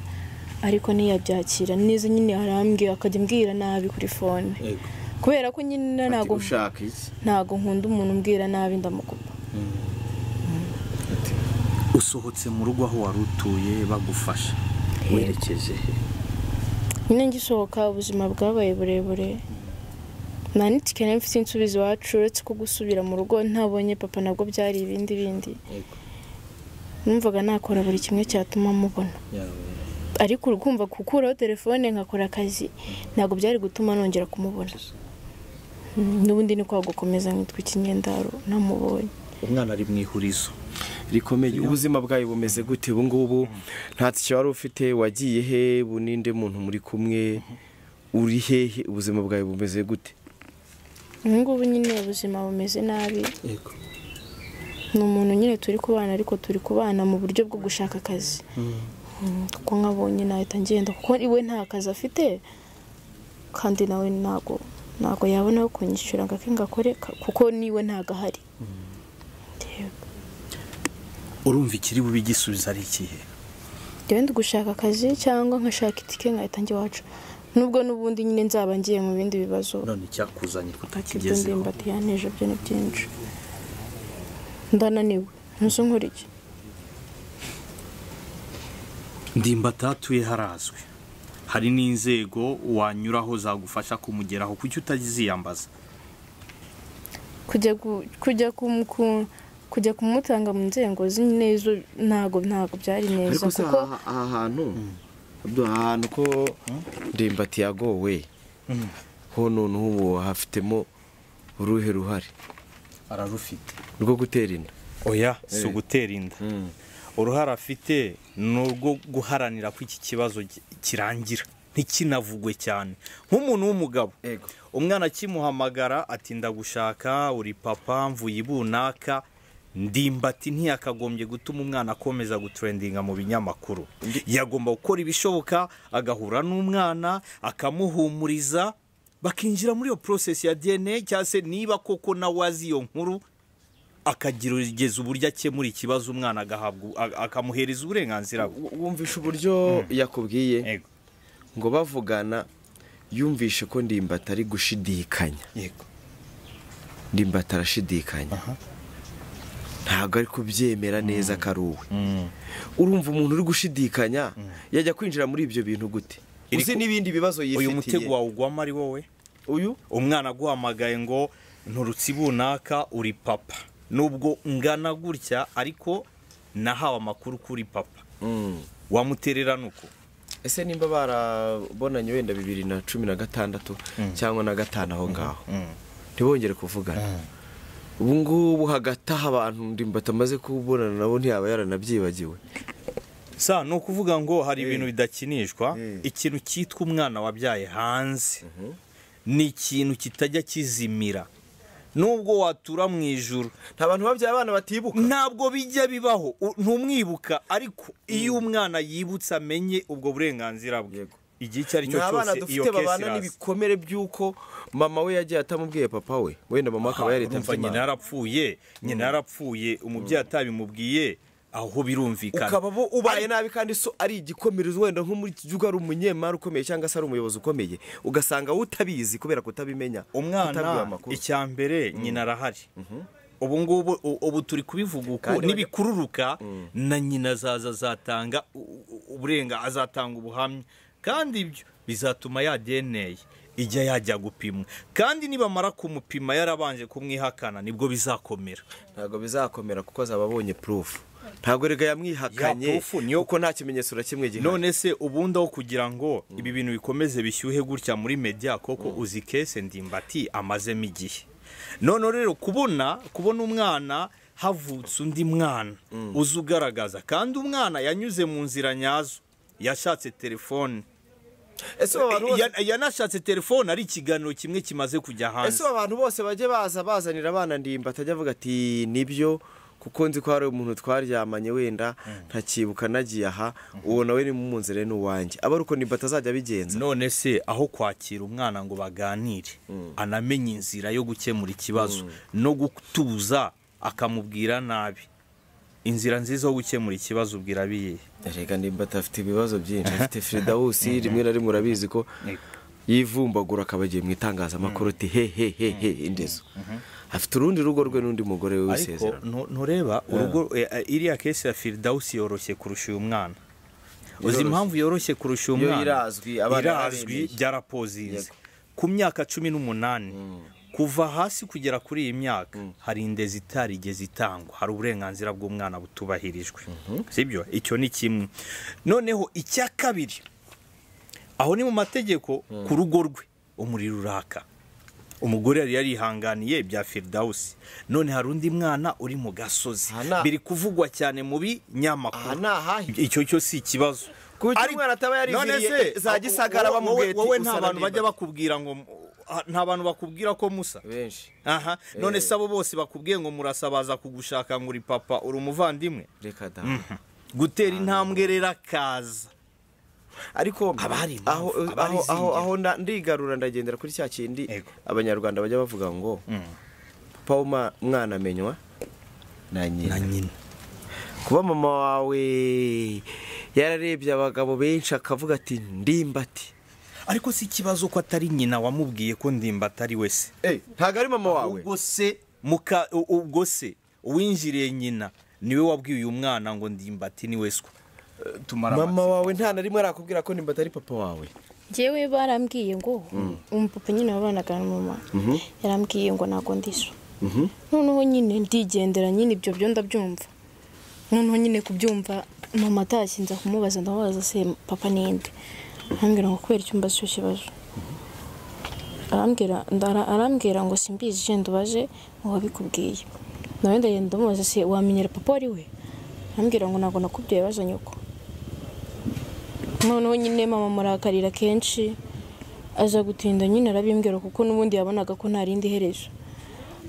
ariko ntiyabyakira. Neza nyine arambwira akajya ambwira nabi kuri fone kubera ko nyine ntabwo ntabwo nkunda umuntu umbwira nabi ndamukupa usohotse mu rugo aho wari utuye bagufasha. Werekeje he? Nyine ngisohoka ubuzima bwabaye burebure. Nta n'itike nari mfite insubizo iwacu uretse ko gusubira mu rugo ntabonye papa nabwo byari ibindi bindi numvaga nakora buri kimwe cyatuma mubona. Ariko uri kumva gukuraho telefone nkakora akazi. Ntabwo byari gutuma nongera kumubona. Mm, n'ubundi ni kwa gukomeza nkitwa ikinyendaro namubonye. Umwana ari mu ihurizo. Rikomeye. Ubuzima bwawe bumeze gute? Ubu ngubu nta tike wari ufite wagiye he? Ubu ninde muntu muri kumwe? Uri hehe? Ubuzima bwawe bumeze gute? Ubu ngubu nyine ubuzima bumeze nabi. Ni umuntu nyine turi kubana ariko turi kubana mu buryo bwo gushaka akazi. Mm, kuko nkabonye nahita ngenda. Kuko iwe nta kazi afite kandi nawe ntago ntago yabona aho kunyishyura ngo ake ngakore kuko ni we ntago ahari. Yego. urumva ikiri bube igisubizo ari ikihe? Ndi gushaka akazi cyangwa nkashaka itike nkahita njya iwacu. Nubwo n'ubundi nyine nzaba ngiye mu bindi bibazo. None icyakuzanye ibyo kutakigezeho ndimbati yanteje byo ni byinshi. Ndananiwe. Ntuzi nkora iki? Ndimbati atuye harazwi. Hari n'inzego wanyuraho zagufasha kumugeraho. Kuki utaziyambaza? Kujya gu- kujya kumu- ku- kujya kumutanga mu nzego nyine zo ntago ntago byari neza. Kuko aha aha hantu? Abdul, aha hantu ko ndimbati yagowe ho noneho ubu hafitemo uruhe ruhare? Ararufite. Rwo gutera inda. Oya si ugutera inda. Uruhare afite ni urwo guharanira ko iki kibazo ki- kirangira. Ntikinavugwe cyane. Nk'umuntu w'umugabo. Umwana akimuhamagara ati ndagushaka uri papa mvuye ibunaka ndimbati ntiyakagombye gutuma umwana akomeza gutrendinga mu binyamakuru. Yagomba gukora ibishoboka agahura n'umwana akamuhumuriza bakinjira muri iyo porosesi ya dna cyangwa se niba koko nawe azi iyo nkuru akagerageza uburyo akemura ikibazo umwana akamuhereza uburenganzira bwe. W- wumvishe uburyo yakubwiye. Yego. Ngo bavugana yumvishe ko ndimbati ari gushidikanya. Yego. Ndimbati arashidikanya. Ntabwo ari kubyemera neza ko ari uwe urumva umuntu uri gushidikanya yajya kwinjira muri ibyo bintu gute? Uzi n'ibindi bibazo uyu yifitiye mutego wawugwamo ari wowe? Uyu? Umwana aguhamagaye ngo nturutse ibunaka uri papa. Nubwo ngana gutya ariko nahawe amakuru kuri papa. Wamuterera nuko ese nimba barabonanye wenda bibiri na cumi na gatandatu cyangwa na gatanu aho ngaho? Ntibongere kuvugana. Ubu ngubu hagati aho abantu ndimbati amaze kubonana nabo ntiyaba yaranabyibagiwe. Sa ni ukuvuga ngo hari ibintu bidakinishwa. Eh. ikintu cyitwa umwana wabyaye hanze. Ni ikintu kitajya kizimira. Nubwo watura mu ijuru. Nta bantu babyaye abana batibuka. Ntabwo bijya bibaho. Ntumwibuka. Ariko iyo umwana yibutse amenye ubwo burenganzira bwe. Igihe icyo ari cyo cyose iyo kesi babana n'ibikomere by'uko mama we yagiye atamubwiye papa we. Wenda mama akaba yarita urumva nyina yarapfuye nyina yarapfuye umubyeyi atabimubwiye aho birumvikana. Ukaba bo ubaye nabi kandi so ari igikomereza wenda nko muri iki gihugu ari umunyemari ukomeye cyangwa se ari umuyobozi ukomeye ugasanga we utabizi kubera kutabimenya umwana icya mbere nyina arahari. Ubu ngubu ubu turi kubivuga uko nibikururuka na nyina azaza azatanga uburenga azatanga ubuhamya. Kandi ibyo bizatuma ya DNA ijya yajya gupimwa. Kandi nibamara kumupima yarabanje kumwihakana ni bwo bizakomera. Ntabwo bizakomera kuko azaba abonye proof. Ntabwo rega yamwihakanye kuko nta kimenyetso na kimwe gihari. None se ubundi aho kugira ngo ibi bintu bikomeze bishyuhe gutya muri media koko uzi kese ndimbati amazemo igihe. None rero kubona kubona umwana havutse undi mwana uzi ugaragaza kandi umwana yanyuze mu nzira nyazo. Yashatse telefone. Ya- yanashatse telefone ari ikiganiro kimwe kimaze kujya hanze. Ese aba bantu bose bajye baza bazanira abana ndimba atajya avuga ati ni byo kuko nzi ko hari umuntu twaryamanye wenda ntakibuka nagiye aha uwo nawe ni mu nzira ni uwanjye. Aba ari uko ndimbati azajya abigenza. None se aho kwakira umwana ngo baganire anamenye inzira yo gukemura ikibazo no gutuza akamubwira nabi. Inzira nziza yo gukemura ikibazo ubwira abiye reka ndimbati afite ibibazo byinshi afite firidawusi [laughs] rimwe na rimwe urabizi ko yivumbagura akaba agiye mu itangazamakuru ati he he he he indezo afite urundi rugo rwe n'undi mugore we w'isezerano. ntu- ntureba urugo eh, eh, iriya kesi ya firidawusi yoroshye kurusha uyu mwana. Uzi impamvu yoroshye kurusha uyu mwana? irazwi, byarapozinze ku myaka cumi n'umunani kuva hasi kugera kuri iyi myaka hari indezi itarigeze itangwa. Hari uburenganzira bw'umwana butubahirijwe. Sibyo? Icyo ni kimwe. Noneho icya kabiri aho ni mu mategeko ku rugo rwe umuriro uraka. Umugore yari yarihanganiye bya firidawusi none hari undi mwana uri mu gasozi. Na- biri kuvugwa cyane mu binyamakuru. Ahahi icyo cyo si ikibazo. Ariko- umwana ataba se, za Gisagara bamubwiye wowe "Usa nta bantu bajya Ndimbati." bakubwira ngo ah, nta bantu bakubwira ko musa. Benshi. Aha. None se abo bose bakubwiye ngo murasa baza kugushaka ngo uri papa uri umuvandimwe? Reka da gutera intambwe rero akaza. Ariko impamvu, aho aho aho ndigarura ndagendera kuri cya kindi abanyarwanda bajya bavuga ngo papa w'umwana amenywa na na nyina nyina. Kuba mama wawe yararebye abagabo benshi akavuga ati ndimbati. Ariko si ikibazo ko atari nyina wamubwiye ko ndimba atari we se. Ntabwo ari mama wawe. Ubwo se muka ubwo se uwinjiriye nyina ni we wabwiye uyu mwana ngo ndimbati ni we mama wawe nta na rimwe arakubwira ko ndimbati ari papa wawe. Njyewe barambwiye ngo umupapa nyine wabanaga na mama. Yarambwiye ngo ntabwo ndiswa noneho nyine ndigendera nyine ibyo byo ndabyumva. Noneho nyine kubyumva mama atashye nza kumubaza ndamubaza se papa ninde arambwira ngo kubera icyumba cyo kibazo. Arambwira ngo simbizi genda ubaje mu wabikubwiye. Nawe ndagenda ndamubaza se wamenyera papa ari we? Arambwira ngo ntabwo nakubwiye baza nyoko. Noneho nyine mama murakarira kenshi aza gutinda nyine arabimbwira kuko n'ubundi yabonaga ko nta rindi herezo.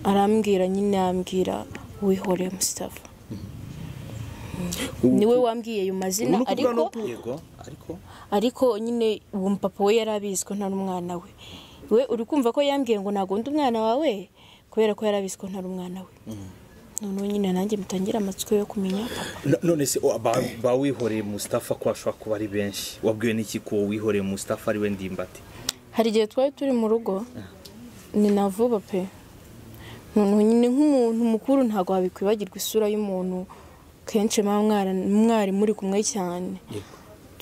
Arambwira nyine yambwira wihoreye Mustafa ni we wambwiye ayo mazina ariko ariko ariko nyine uwo mupapa we yari abizi ko ntari umwana we. We uri kumva ko yambwiye ngo ntabwo ndi umwana wawe kubera ko yari abizi ko ntari umwana we. Noneho nyine nanjye mutangira amatsiko yo kumenya none se o- ba- ba wihoreye Mustafa ko bashobora kuba ari benshi? Wabwiwe n'iki ko wihoreye Mustafa ari we ndimbati? Hari igihe twari turi mu rugo ni na vuba pe. Noneho nyine nk'umuntu mukuru ntabwo wabikwibagirwa isura y'umuntu kenshi mwari muri kumwe cyane.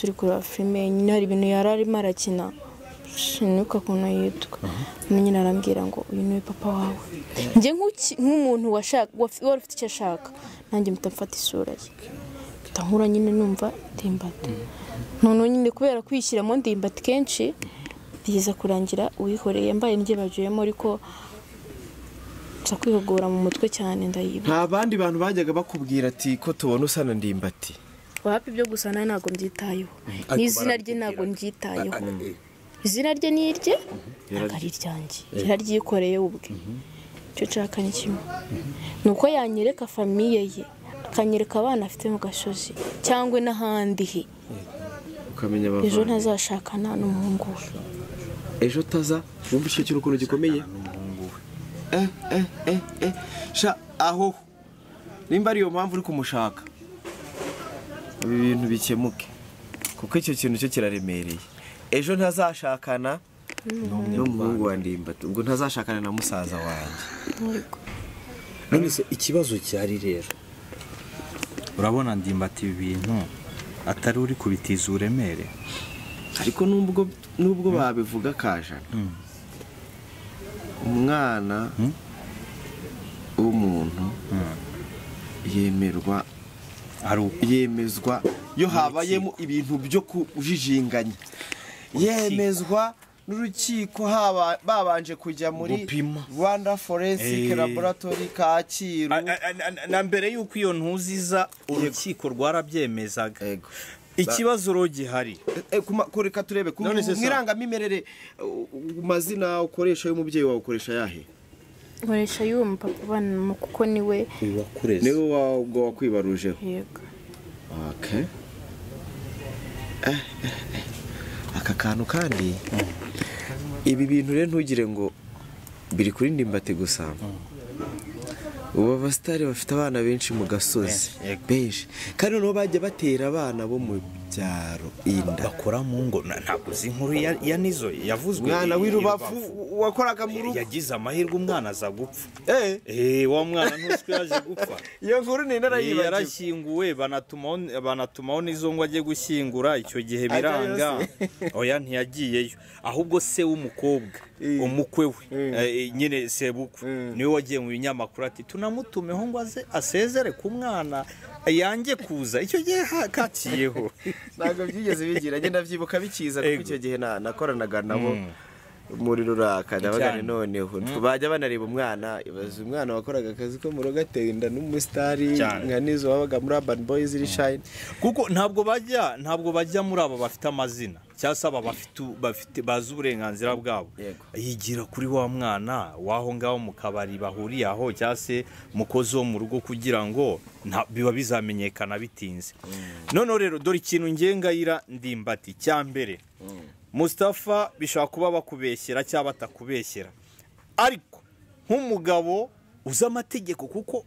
Turi kureba filime nyine hari ibintu yari arimo arakina. Sinibuka ukuntu yitwa. Nyine arambwira ngo uyu ni we papa wawe. Njye nk'uki- nk'umuntu wari ufite icyo ashaka. Nanjye mpita mfata isura ye. Mpita nkura nyine numva ndimbati noneho nyine kubera kwishyiramo ndimbati kenshi biza kurangira uwihoreye mbaye ndyibagiyemo ariko nza kwihugura mu mutwe cyane ndayiba. Nta bandi bantu bajyaga bakubwira ati ko tubona usa na ndimbati? Wapi ibyo gusa nawe ntabwo mbyitayeho. N'izina rye ntabwo mbyitayeho. Izina rye ni irye? Ntabwo ari iryanjye yararyikoreye ubwe. Icyo nshaka ni kimwe. Ni uko yanyereka famiye ye akanyereka abana afite mu gasozi cyangwa n'ahandi he. Ukamenya ejo ntazashakana n'umuhungu we. Ejo utaza? Wumva icyo kintu ukuntu gikomeye eh eh eh eh. Sha aho. Nimba ariyo mpamvu uri kumushaka. Ibi bintu bikemuke. Kuko icyo kintu cyo kiraremereye. Ejo ntazashakana n'umuhungu wa ndimbati ubwo ntazashakana na musaza wanjye. None se ikibazo cyari rero? Urabona ndimbati ibi bintu atari uri kubitiza uburemere ariko nubwo nubwo babivuga kajana. Umwana w'umuntu yemerwa yemezwa. Iyo habayemo ibintu byo kujijinganya yemezwa n'urukiko haba babanje kujya muri rwanda forensic Eh. laboratory kacyiru. Na mbere y'uko iyo ntuziza urukiko rwarabyemezaga. Ikibazo rero gihari Eh, kuma- kureka turebe. Ku irangamimerere amazina ukoresha y'umubyeyi wawe ukoresha yahe? Nkoresha y'uwo mupapa ubana kuko ni we wakureze ni we wakwibarujeho yego. Okay. Eh, eh, eh. aka kantu kandi ibi bintu rero ntugire ngo biri kuri ndimbati gusa. Ubu abasitari bafite abana benshi mu gasozi. Benshi. Kandi noneho bajya batera abana bo mu byaro inda. Bakora mu ngo na- ntabwo uzi inkuru ya, nizo yavuzwe. Umwana w'irubavu Rubavu. wakoraga mu rugo. Yagize amahirwe umwana aza gupfa. Eh, eh wa mwana ko yaje gupfa. [laughs] Iyo nkuru ni Eh, narayibagiwe yarashyinguwe banatumaho banatumaho n'izo ngo ajye gushyingura. Icyo gihe biranga. Oya ntiyagiyeyo. Ahubwo se w'umukobwa. Eh. Umukwe we eh, nyine sebukwe ni we wagiye mu binyamakuru ati tunamutumeho ngo aze asezere ku mwana yange kuza. Icyo gihe kaciyeho [laughs] ntabwo byigeze bigira. Agenda byibuka bikiza kuko icyo gihe na- nakoranaga nabo muri ruraka. Ndabaga Cyane. noneho bajya banareba umwana ibaza umwana wakoraga akazi ko mu rugo atewe inda n'umusitari nka nizo wabaga muri urban boys iri shine. Kuko ntabwo bajya ntabwo bajya muri aba bafite amazina. Cyangwa se aba bafite bafite bazi uburenganzira bwabo. Yigira kuri wa mwana w'aho ngaho mu kabari bahuriye aho cyangwa se mukozi wo mu rugo kugira ngo biba bizamenyekana bitinze. Noneho rero dore ikintu ngengayira ndimbati. Cya mbere Mustafa bishobora kuba bakubeshyera cyangwa batakubeshyera. Ariko nk'umugabo uzi amategeko kuko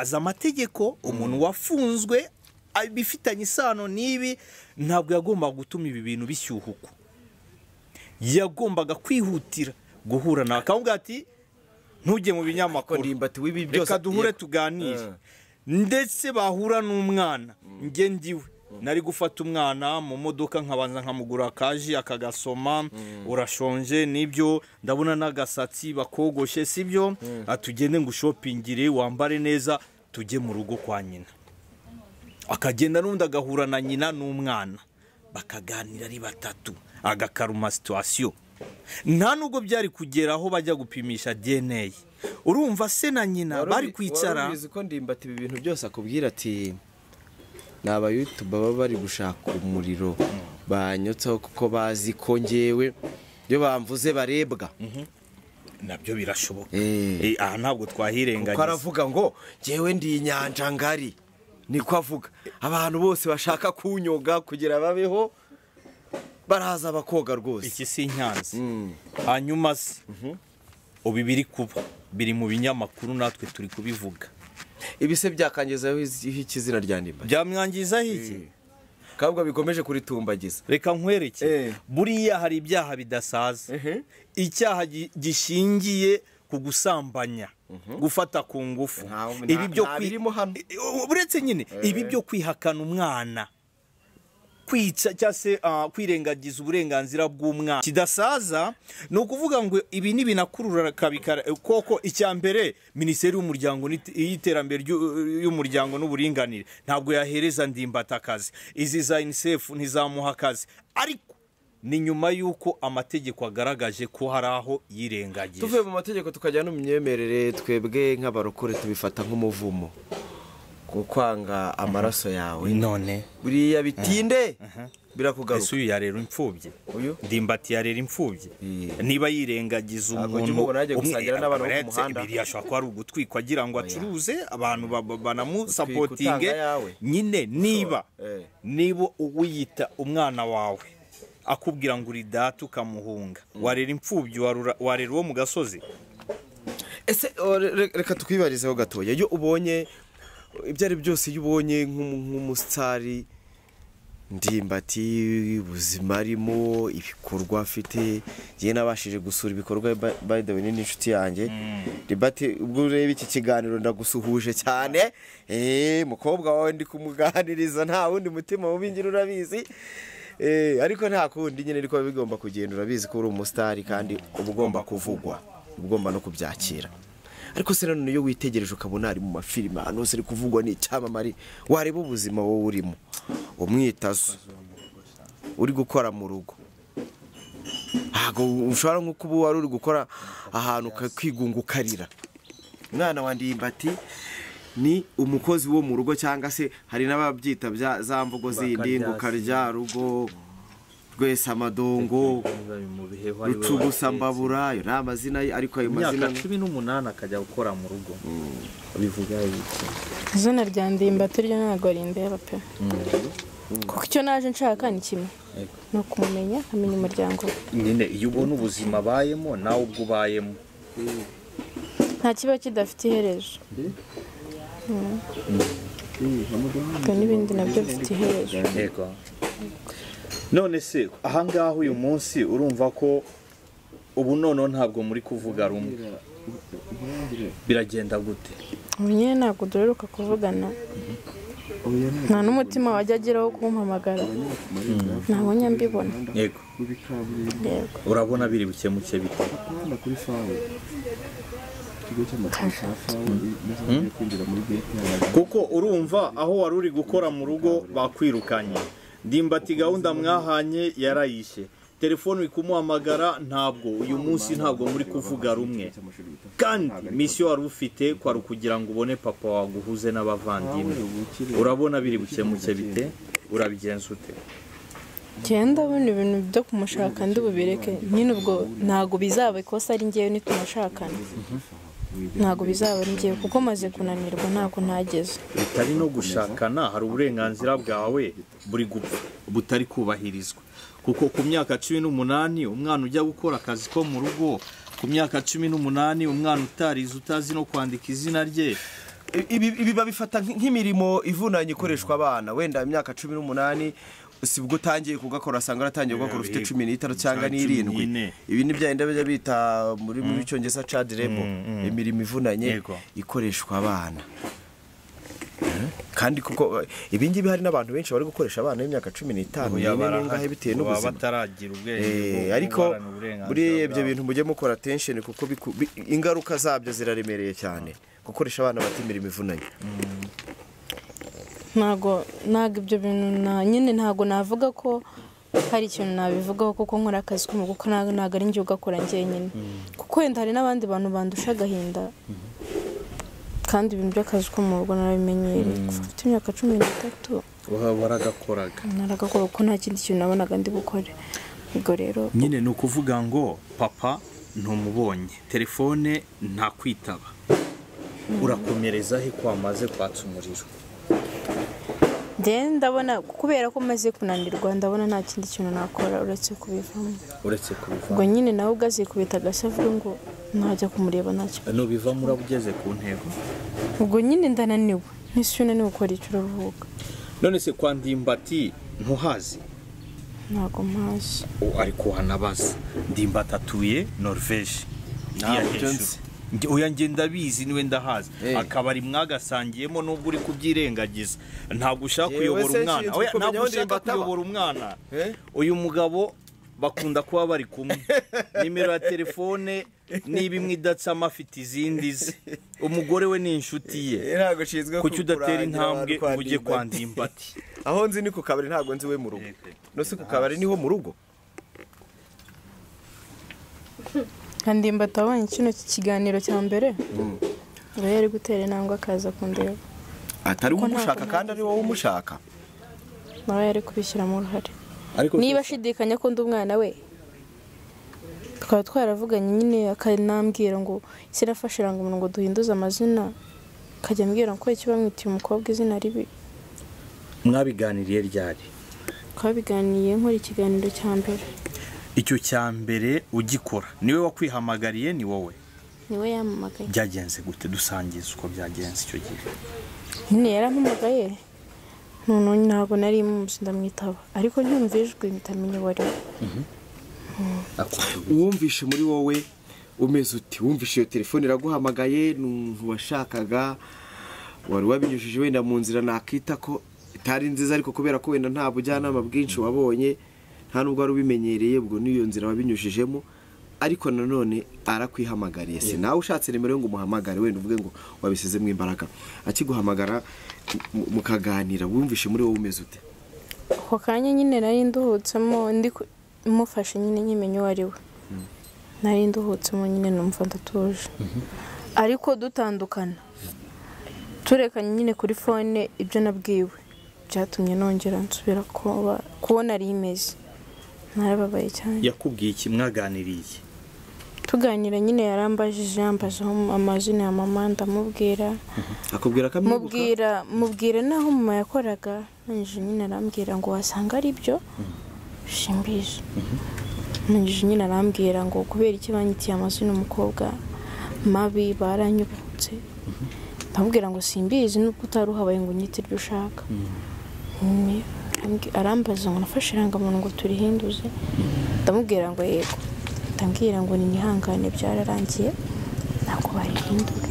azi amategeko umuntu wafunzwe a- bifitanye isano n'ibi ntabwo yagombaga gutuma ibi bintu bishyuha uko yagombaga kwihutira guhura nawe akamubwira ati ntujye mu binyamakuru. Reka duhure tuganire. Eh. ndetse bahura n'umwana. Njye ndiwe. Nari gufata umwana mu modoka nkabanza nkamugura akaji akagasoma. Urashonje ni byo. Ndabona n'agasatsi bakogoshe sibyo? Atugende ngo ushopingire wambare neza tujye mu rugo kwa nyina. Akagenda n'undi agahura na nyina n'umwana. Bakaganira ari batatu. Agakaruma situwasiyo nta nubwo byari kugera aho bajya gupimisha dna urumva se na nyina bari kwicara? wari ko ndimbati ibi bintu byose akubwira ati ni abayutubu baba bari gushaka umuriro. Banyotseho kuko bazi ko ngewe iyo bamvuze barebwa. Nabyo birashoboka. Eh. Eh, aha ntabwo kuko twahirengagiza aravuga ngo ngewe ndi inyanja ngari niko avuga. Abantu bose bashaka kunyoga kugira babeho baraza bakoga rwose. Iki si inyanzi Mm. hanyuma se ubu biri kuba. Biri mu binyamakuru natwe turi kubivuga. Ibise byakangizaho iki izina rya ndimbati byamwangizaho iki? Kabwa bikomeje kuritumbagiza. Reka nkwereke. Eh. buriya hari ibyaha bidasaza icyaha gi- gishingiye ku gusambanya gufata ku ngufu. Ibi byo. Eh, uretse nyine ibi byo kwihakana umwana kwica cyangwa se ah, kwirengagiza uburenganzira bw'umwana. Kidasaza ni ukuvuga ngo ibi ntibinakurura kabikara koko icya mbere minisiteri y'umuryango y'iterambere y'umuryango n'uburinganire. Ntabwo yahereza ndimbata akazi. Izi za unicef ntizamuha akazi. Ariko ni nyuma y'uko amategeko agaragaje ko hari aho yirengagije. Tuvuye mu mategeko tukajya no mu myemerere twebwe nk'abarokore tubifata nk'umuvumo. Ku kwanga amaraso yawe. None. Buriya bitinde. Ese birakugaruka. Uyu yarera imfubyi? Uyu? Ndimbati yarera imfubyi. Eh. niba yirengagiza Ntabwo umuntu biriya ashobora kuba ari ugutwikwa agira ngo acuruze abantu ba- ba- banamusapotinge. Nyine niba Eh. niba uwiyita umwana wawe akubwira ngo uri data ukamuhunga. Warera imfubyi warera uwo mu gasozi. Ese o, re- re- reka tukwibarizeho gatoya. Iyo ubonye ibyo ari byose iyo ubonye nk'umu- nk'umusitari ndimbati ubuzima arimo ibikorwa afite ngewe nabashije gusura ibikorwa by- the way ni n'inshuti yanjye. Ndimbati ubwo ureba iki kiganiro ndagusuhuje cyane. Eee mukobwa wawe ndi kumuganiriza nta wundi mutima mubi ngira urabizi. Eh, ariko nta kundi nyine ariko bigomba kugenda urabizi ko uri umusitari kandi uba ugomba kuvugwa uba ugomba no kubyakira. Ariko se nanone iyo witegereje ukabona ari mu mafilime ahantu hose ari kuvugwa n'icyamamare wareba ubuzima wowe urimo. Umwitazo uri gukora mu rugo. Ntabwo ushobora nko kuba wari uri gukora ahantu ukakwigunga ukarira umwana wa ndimbati ni umukozi wo mu rugo cyangwa se hari n'ababyita bya- za mvugo zindi ngo ukarya rugo wari we rucugusa mbabura ayo ni amazina ye ariko ayo mazina cumi n'umunani akajya gukora mu rugo. Bivuga iki izina rya ndimbati ryo ntabwo rindeba pe. Kuko icyo naje nshaka ni kimwe. Ni ukumumenya nkamenya umuryango we. Nyine iyo ubona ubuzima abayemo nawe ubwo ubayemo. Nta kiba kidafite iherezo. Ubwo n'ibindi na byo bifite iherezo. None se ahangaha uyu munsi urumva ko ubu noneho ntabwo muri kuvuga rumwe. Biragenda gute? Ubu nyine ntabwo duheruka kuvugana. Nta n'umutima wajya ageraho kumpamagara ntabwo njya mbibona. Yego. Yego. Urabona biri bukemuke bite? Kuko urumva aho wari uri gukora mu rugo bakwirukanye. Ndimbati gahunda mwahanye yarayishe. Telefone uri kumuhamagara ntabwo. Uyu munsi ntabwo muri kuvuga rumwe. Kandi misiyo wari ufite kwari ukugira ngo ubone papa waguhuze n'abavandimwe. Urabona biri bukemuke bite? Urabigenza ute? Genda ndabona ibintu byo kumushaka ndi bubireke nyine ubwo ntabwo bizaba ikosa ari ngewe nitumushakana ntabwo bizaba ari ngewe kuko maze kunanirwa ntabwo ntageze bitari no gushakana hari uburenganzira bwawe buri gupfa. Butari kubahirizwa. Kuko ku myaka cumi n'umunani umwana ujya gukora akazi ko mu rugo ku myaka cumi n'umunani umwana utarize utazi no kwandika izina rye ibi babifata nk- nk'imirimo ivunanye ikoreshwa abana. Wenda imyaka cumi n'umunani si bwo utangiye kugakora asanga waratangiye kugakora ufite cumi n'itanu cyangwa n'irindwi. ibi ni bya bajya bita muri muri cyongereza child labor imirimo ivunanye ikoreshwa abana. Kandi kuko ibi ngibi hari n'abantu benshi bari gukoresha abana b'imyaka cumi n'itanu n'ingahe bitewe n'ubuzima? bataragira ubwenge Eh, ariko muri ibyo bintu mujye mukora attention kuko ingaruka zabyo ziraremereye cyane. Gukoresha abana bata imirimo ivunanye. Ntabwo ntabwo ibyo bintu na nyine ntabwo navuga ko hari ikintu nabivugaho kuko nkora akazi ko ntabwo ntabwo ari njye ugakora njyenyine. Kuko wenda hari n'abandi bantu bandusha agahinda kandi ibintu by'akazi ko mu rugo narabimenyereye. Kuva mfite imyaka cumi n'itatu. Wa- waragakoraga. Naragakora kuko nta kindi kintu nabonaga ndi bukore. Ubwo rero nyine ni ukuvuga ngo papa ntumubonye. Telefone ntakwitaba. Urakomereza he ko wamaze kwatsa umuriro? Ndabona kubera ko maze kunanirwa ndabona nta kindi kintu nakora uretse kubivamo. Uretse ubwo kubivamo nyine nawe ubwo azikubita agashya avuga ngo najya kumureba nta kibazo nubivamo uraba ugeze ku ntego? Ubwo nyine ndananiwe. Ntise iyo unaniwe ukora icyo uraruhuka none se kwa ndimbati ntuhazi? Ntabwo mpazi. Ariko wanabaza ndimbati atuye norvege Ntabwo nzi. Nge- oya nge ndabizi ni we ndahazi. Eh. akabari mwagasangiyemo nubwo uri kubyirengagiza. Ntabwo ushaka kuyobora umwana. ntabwo ushaka kuyobora umwana. Eh? uyu mugabo bakunda kuba bari kumwe. [laughs] Nimero ya telefone niba imwe idatsama afite izindi ze umugore we ni inshuti ye. Ntabwo nshinzwe kuki udatera intambwe ngo ujye kwa Ndimbati. [laughs] aho nzi ni ku kabari ntabwo nzi we mu rugo. No se ku kabari ni ho mu rugo. [laughs] kandi mbata abonye kino kiganiro cya mbere? Ngo yari gutera intambwe akaza kundeba. Atari we umushaka kandi ari wowe umushaka. Nawe yari kubishyiramo uruhare ariko niba ashidikanya ko ndi umwana we tukaba twaravuganye nyine akanambwira ngo isi irafashe irangamuntu ngo duhinduze amazina. Akajya ambwira ko icyo bamwitiye umukobwa izina ribi? Mwabiganiriye ryari? Twabiganiye nkora ikiganiro cya mbere. Icyo cya mbere ugikora. Niwe wakwihamagariye ni wowe. Niwe yamamagaye byagenze gute? Dusangiza uko byagenze icyo gihe. Nyine yarampamagaye? None ntabwo nari muzi ndamwitaba. Ariko ntumva ijwi ndamenya uwo ari we. Wumvishe muri wowe umeze uti wumvishe iyo telefone iraguhamagaye ni umuntu washakaga wari wabinyujije wenda mu nzira nakita ko itari nziza ariko kubera ko wenda nta bujyanama bwinshi wabonye nta nubwo wari ubimenyereye ubwo n'iyo nzira wabinyujijemo ariko nanone arakwihamagariye si nawe ushatse nimero yo ngo umuhamagare wenda uvuge ngo wabisizemo imbaraga. Akiguhamagara mu- mukaganira wumvishe muri wowe umeze ute? Ako kanya nyine nari nduhutsemo mufashe nyine nkimenya uwo ari we. Nari nduhutsemo nyine numva ndatuje. Ariko dutandukana. Turekanye nyine kuri fone ibyo nabwiwe. Byatumye nongera nsubira kubona ari imeze narababaye cyane. Yakubwiye iki? Mwaganiriye tuganira nyine yarambajije yambazaho amazina ya mama ndamubwira. Akubwira ko amwibuka mubwira mubwira n'aho mama yakoraga. Nangije nyine arambwira ngo wasanga ari byo? Simbizi nangije nyine arambwira ngo kubera iki banyitiye amazina umukobwa mabi baranyubutse? Ndamubwira ngo simbizi nubwo utari uhabaye ngo unyite iryo ushaka. Arambwi- arambaza ngo nafashe irangamuntu ngo turihinduze. Ndamubwira ngo yego. Ndambwira ngo nihangane byararangiye ntabwo barihindura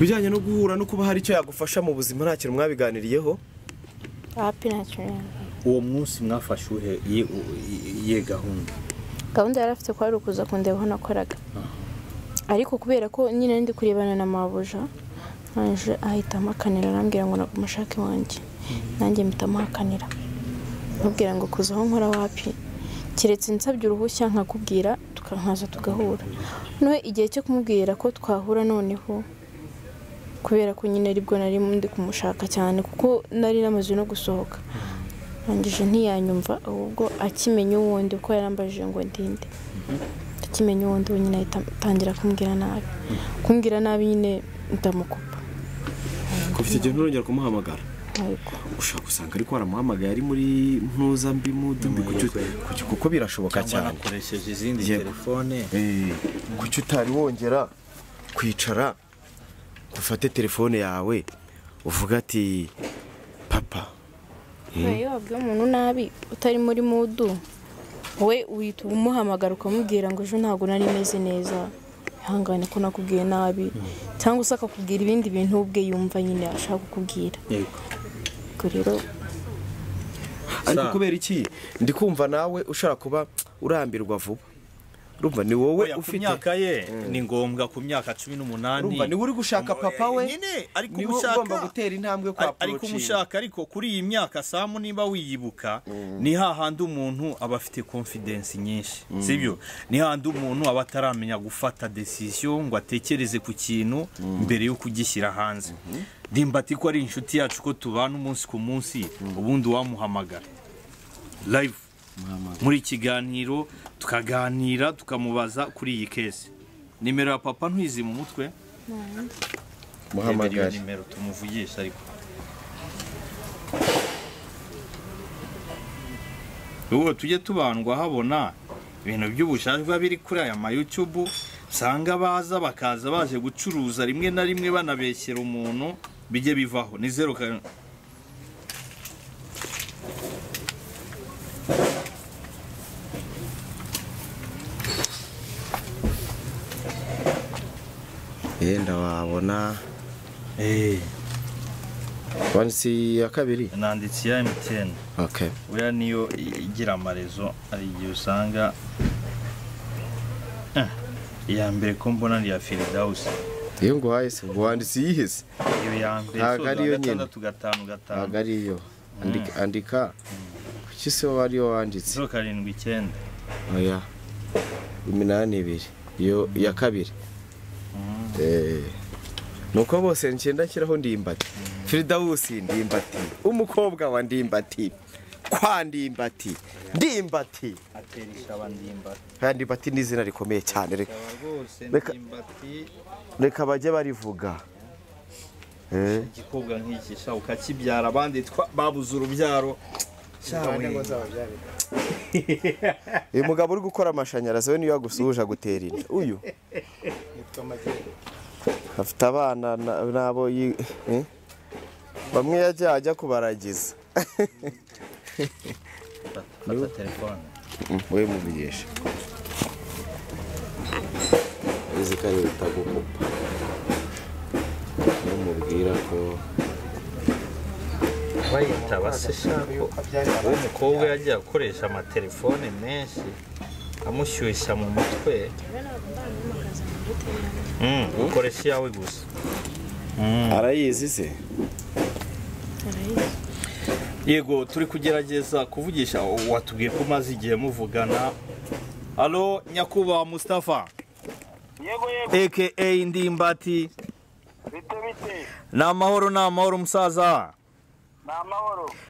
bijyanye no guhura no kuba hari icyo yagufasha mu buzima nta kintu mwabiganiriyeho? Uwo munsi mwafashe uhe ye- gahunda? Gahunda yari afite ko ari ukuza kundeba aho nakoraga. Ariko kubera ko nyine ndi kurebana na mabuja naje ahita amakanira arambwira ngo ntabwo umushake wanjye. Nanjye mpita amuhakanira mubwira ngo kuza aho nkora wapi. Keretse nsabye uruhushya nkakubwira tukankaza tugahura. Noneho igihe cyo kumubwira ko twahura noneho kubera ko nyine ari bwo nari ndi kumushaka cyane kuko nari namaze no gusohoka. Rangije ntiyanyumva ahubwo akimenya uwundi kuko yarambajije ngo ndinde akimenya uwundi we nyine atangira kumbwira nabi. Kumbwira nabi nyine ndamukupa. Kuva icyo gihe nturongera kumuhamagara. Ariko. Ushaka usanga ariko waramuhamagaye ari muri mpuzambi mudumbi kuko birashoboka cyangwa cyane. nakoresheje izindi telefone. Eh, kuki utari wongera kwicara ufate telefone yawe uvuga ati papa. Iyo wabwiye umuntu nabi utari muri mudu? We uhita umuhamagara ukamubwira ngo ejo ntabwo nari meze neza. Ihangane ko nakubwiye nabi. Cyangwa se akakubwira ibindi bintu ubwe yumva nyine ashaka kukubwira. Rero ariko Sa- kubera iki? Ndi kumva nawe ushobora kuba urambirwa vuba. Urumva ni wowe ufite myaka ye ni ngombwa ku myaka cumi n'umunani. Urumva ni we uri gushaka papa we? nyine ari ni we kumushaka ugomba gutera intambwe kwa ari- ari kumushaka ariko kuri iyi myaka samu niba wiyibuka ni hahandi umuntu aba afite confidence nyinshi sibyo? Ni hahandi umuntu aba ataramenya gufata decision ngo atekereze ku kintu mbere yo kugishyira hanze. Ndimbati ko ari inshuti yacu ko tubana umunsi ku munsi ubundi wamuhamagara. Live. Muri kiganiro tukaganira tukamubaza kuri iyi kesi nimero ya papa ntuyizi mu mutwe? Muhamagare nimero tumuvugisha ariko. Ubu tujye tubandwa habona ibintu by'ubushake biba biri kuri aya ma YouTube usanga baza bakaza baje gucuruza rimwe na rimwe banabeshyera umuntu. Bijye bivaho. Ni zeru karindwi yenda wabona Eh, wanditse iya kabiri? Nanditse ya MTN okay buriya niyo igira amarezo hari igihe usanga Eh, iya mbere ko mbona ni iya Firidausi iyo nguhaye se wanditse iyihese iyo ya mbere Ntabwo ariyo nyine. gatandatu gatanu gatanu. Ntabwo ariyo. Andika andika. Kuki se wowe ariyo wanditse? Zeru karindwi icyenda. Oya. Iminani ibiri. Iyo iya kabiri. Eh, nuko bose ngenda nshyiraho ndimbati. Firidawusi ndimbati. Umukobwa wa ndimbati. Kwa ndimbati. Ndimbati. Ndimbati. Ni izina rikomeye cyane. Reka Reka- bajye barivuga. Eh, igikobwa nk'iki sha ukakibyara abandi twa- babuze urubyaro. [laughs] Uyu mugabo uri gukora amashanyarazi we niyo yagusuhuje agutera inda. Uyu. Afite abana na- n'abo eh? bamwe yajya ajya kubaragiza. Fata telefone. Mm, we mubigesha uzi ko ari utagukupa numubwira ko bayitaba se shako uwo mukobwa yagiye akoresha amatelefone menshi amushyushya mu mutwe. Mm, ukoresha iyawe gusa. Arayizi se? Yego turi kugerageza kuvugisha watubwiye ko umaze igihe muvugana. Alo nyakubahwa Mustafa. Yego yego. Aka ndimbati. Bite bite. Ni amahoro ni amahoro musaza. Ni amahoro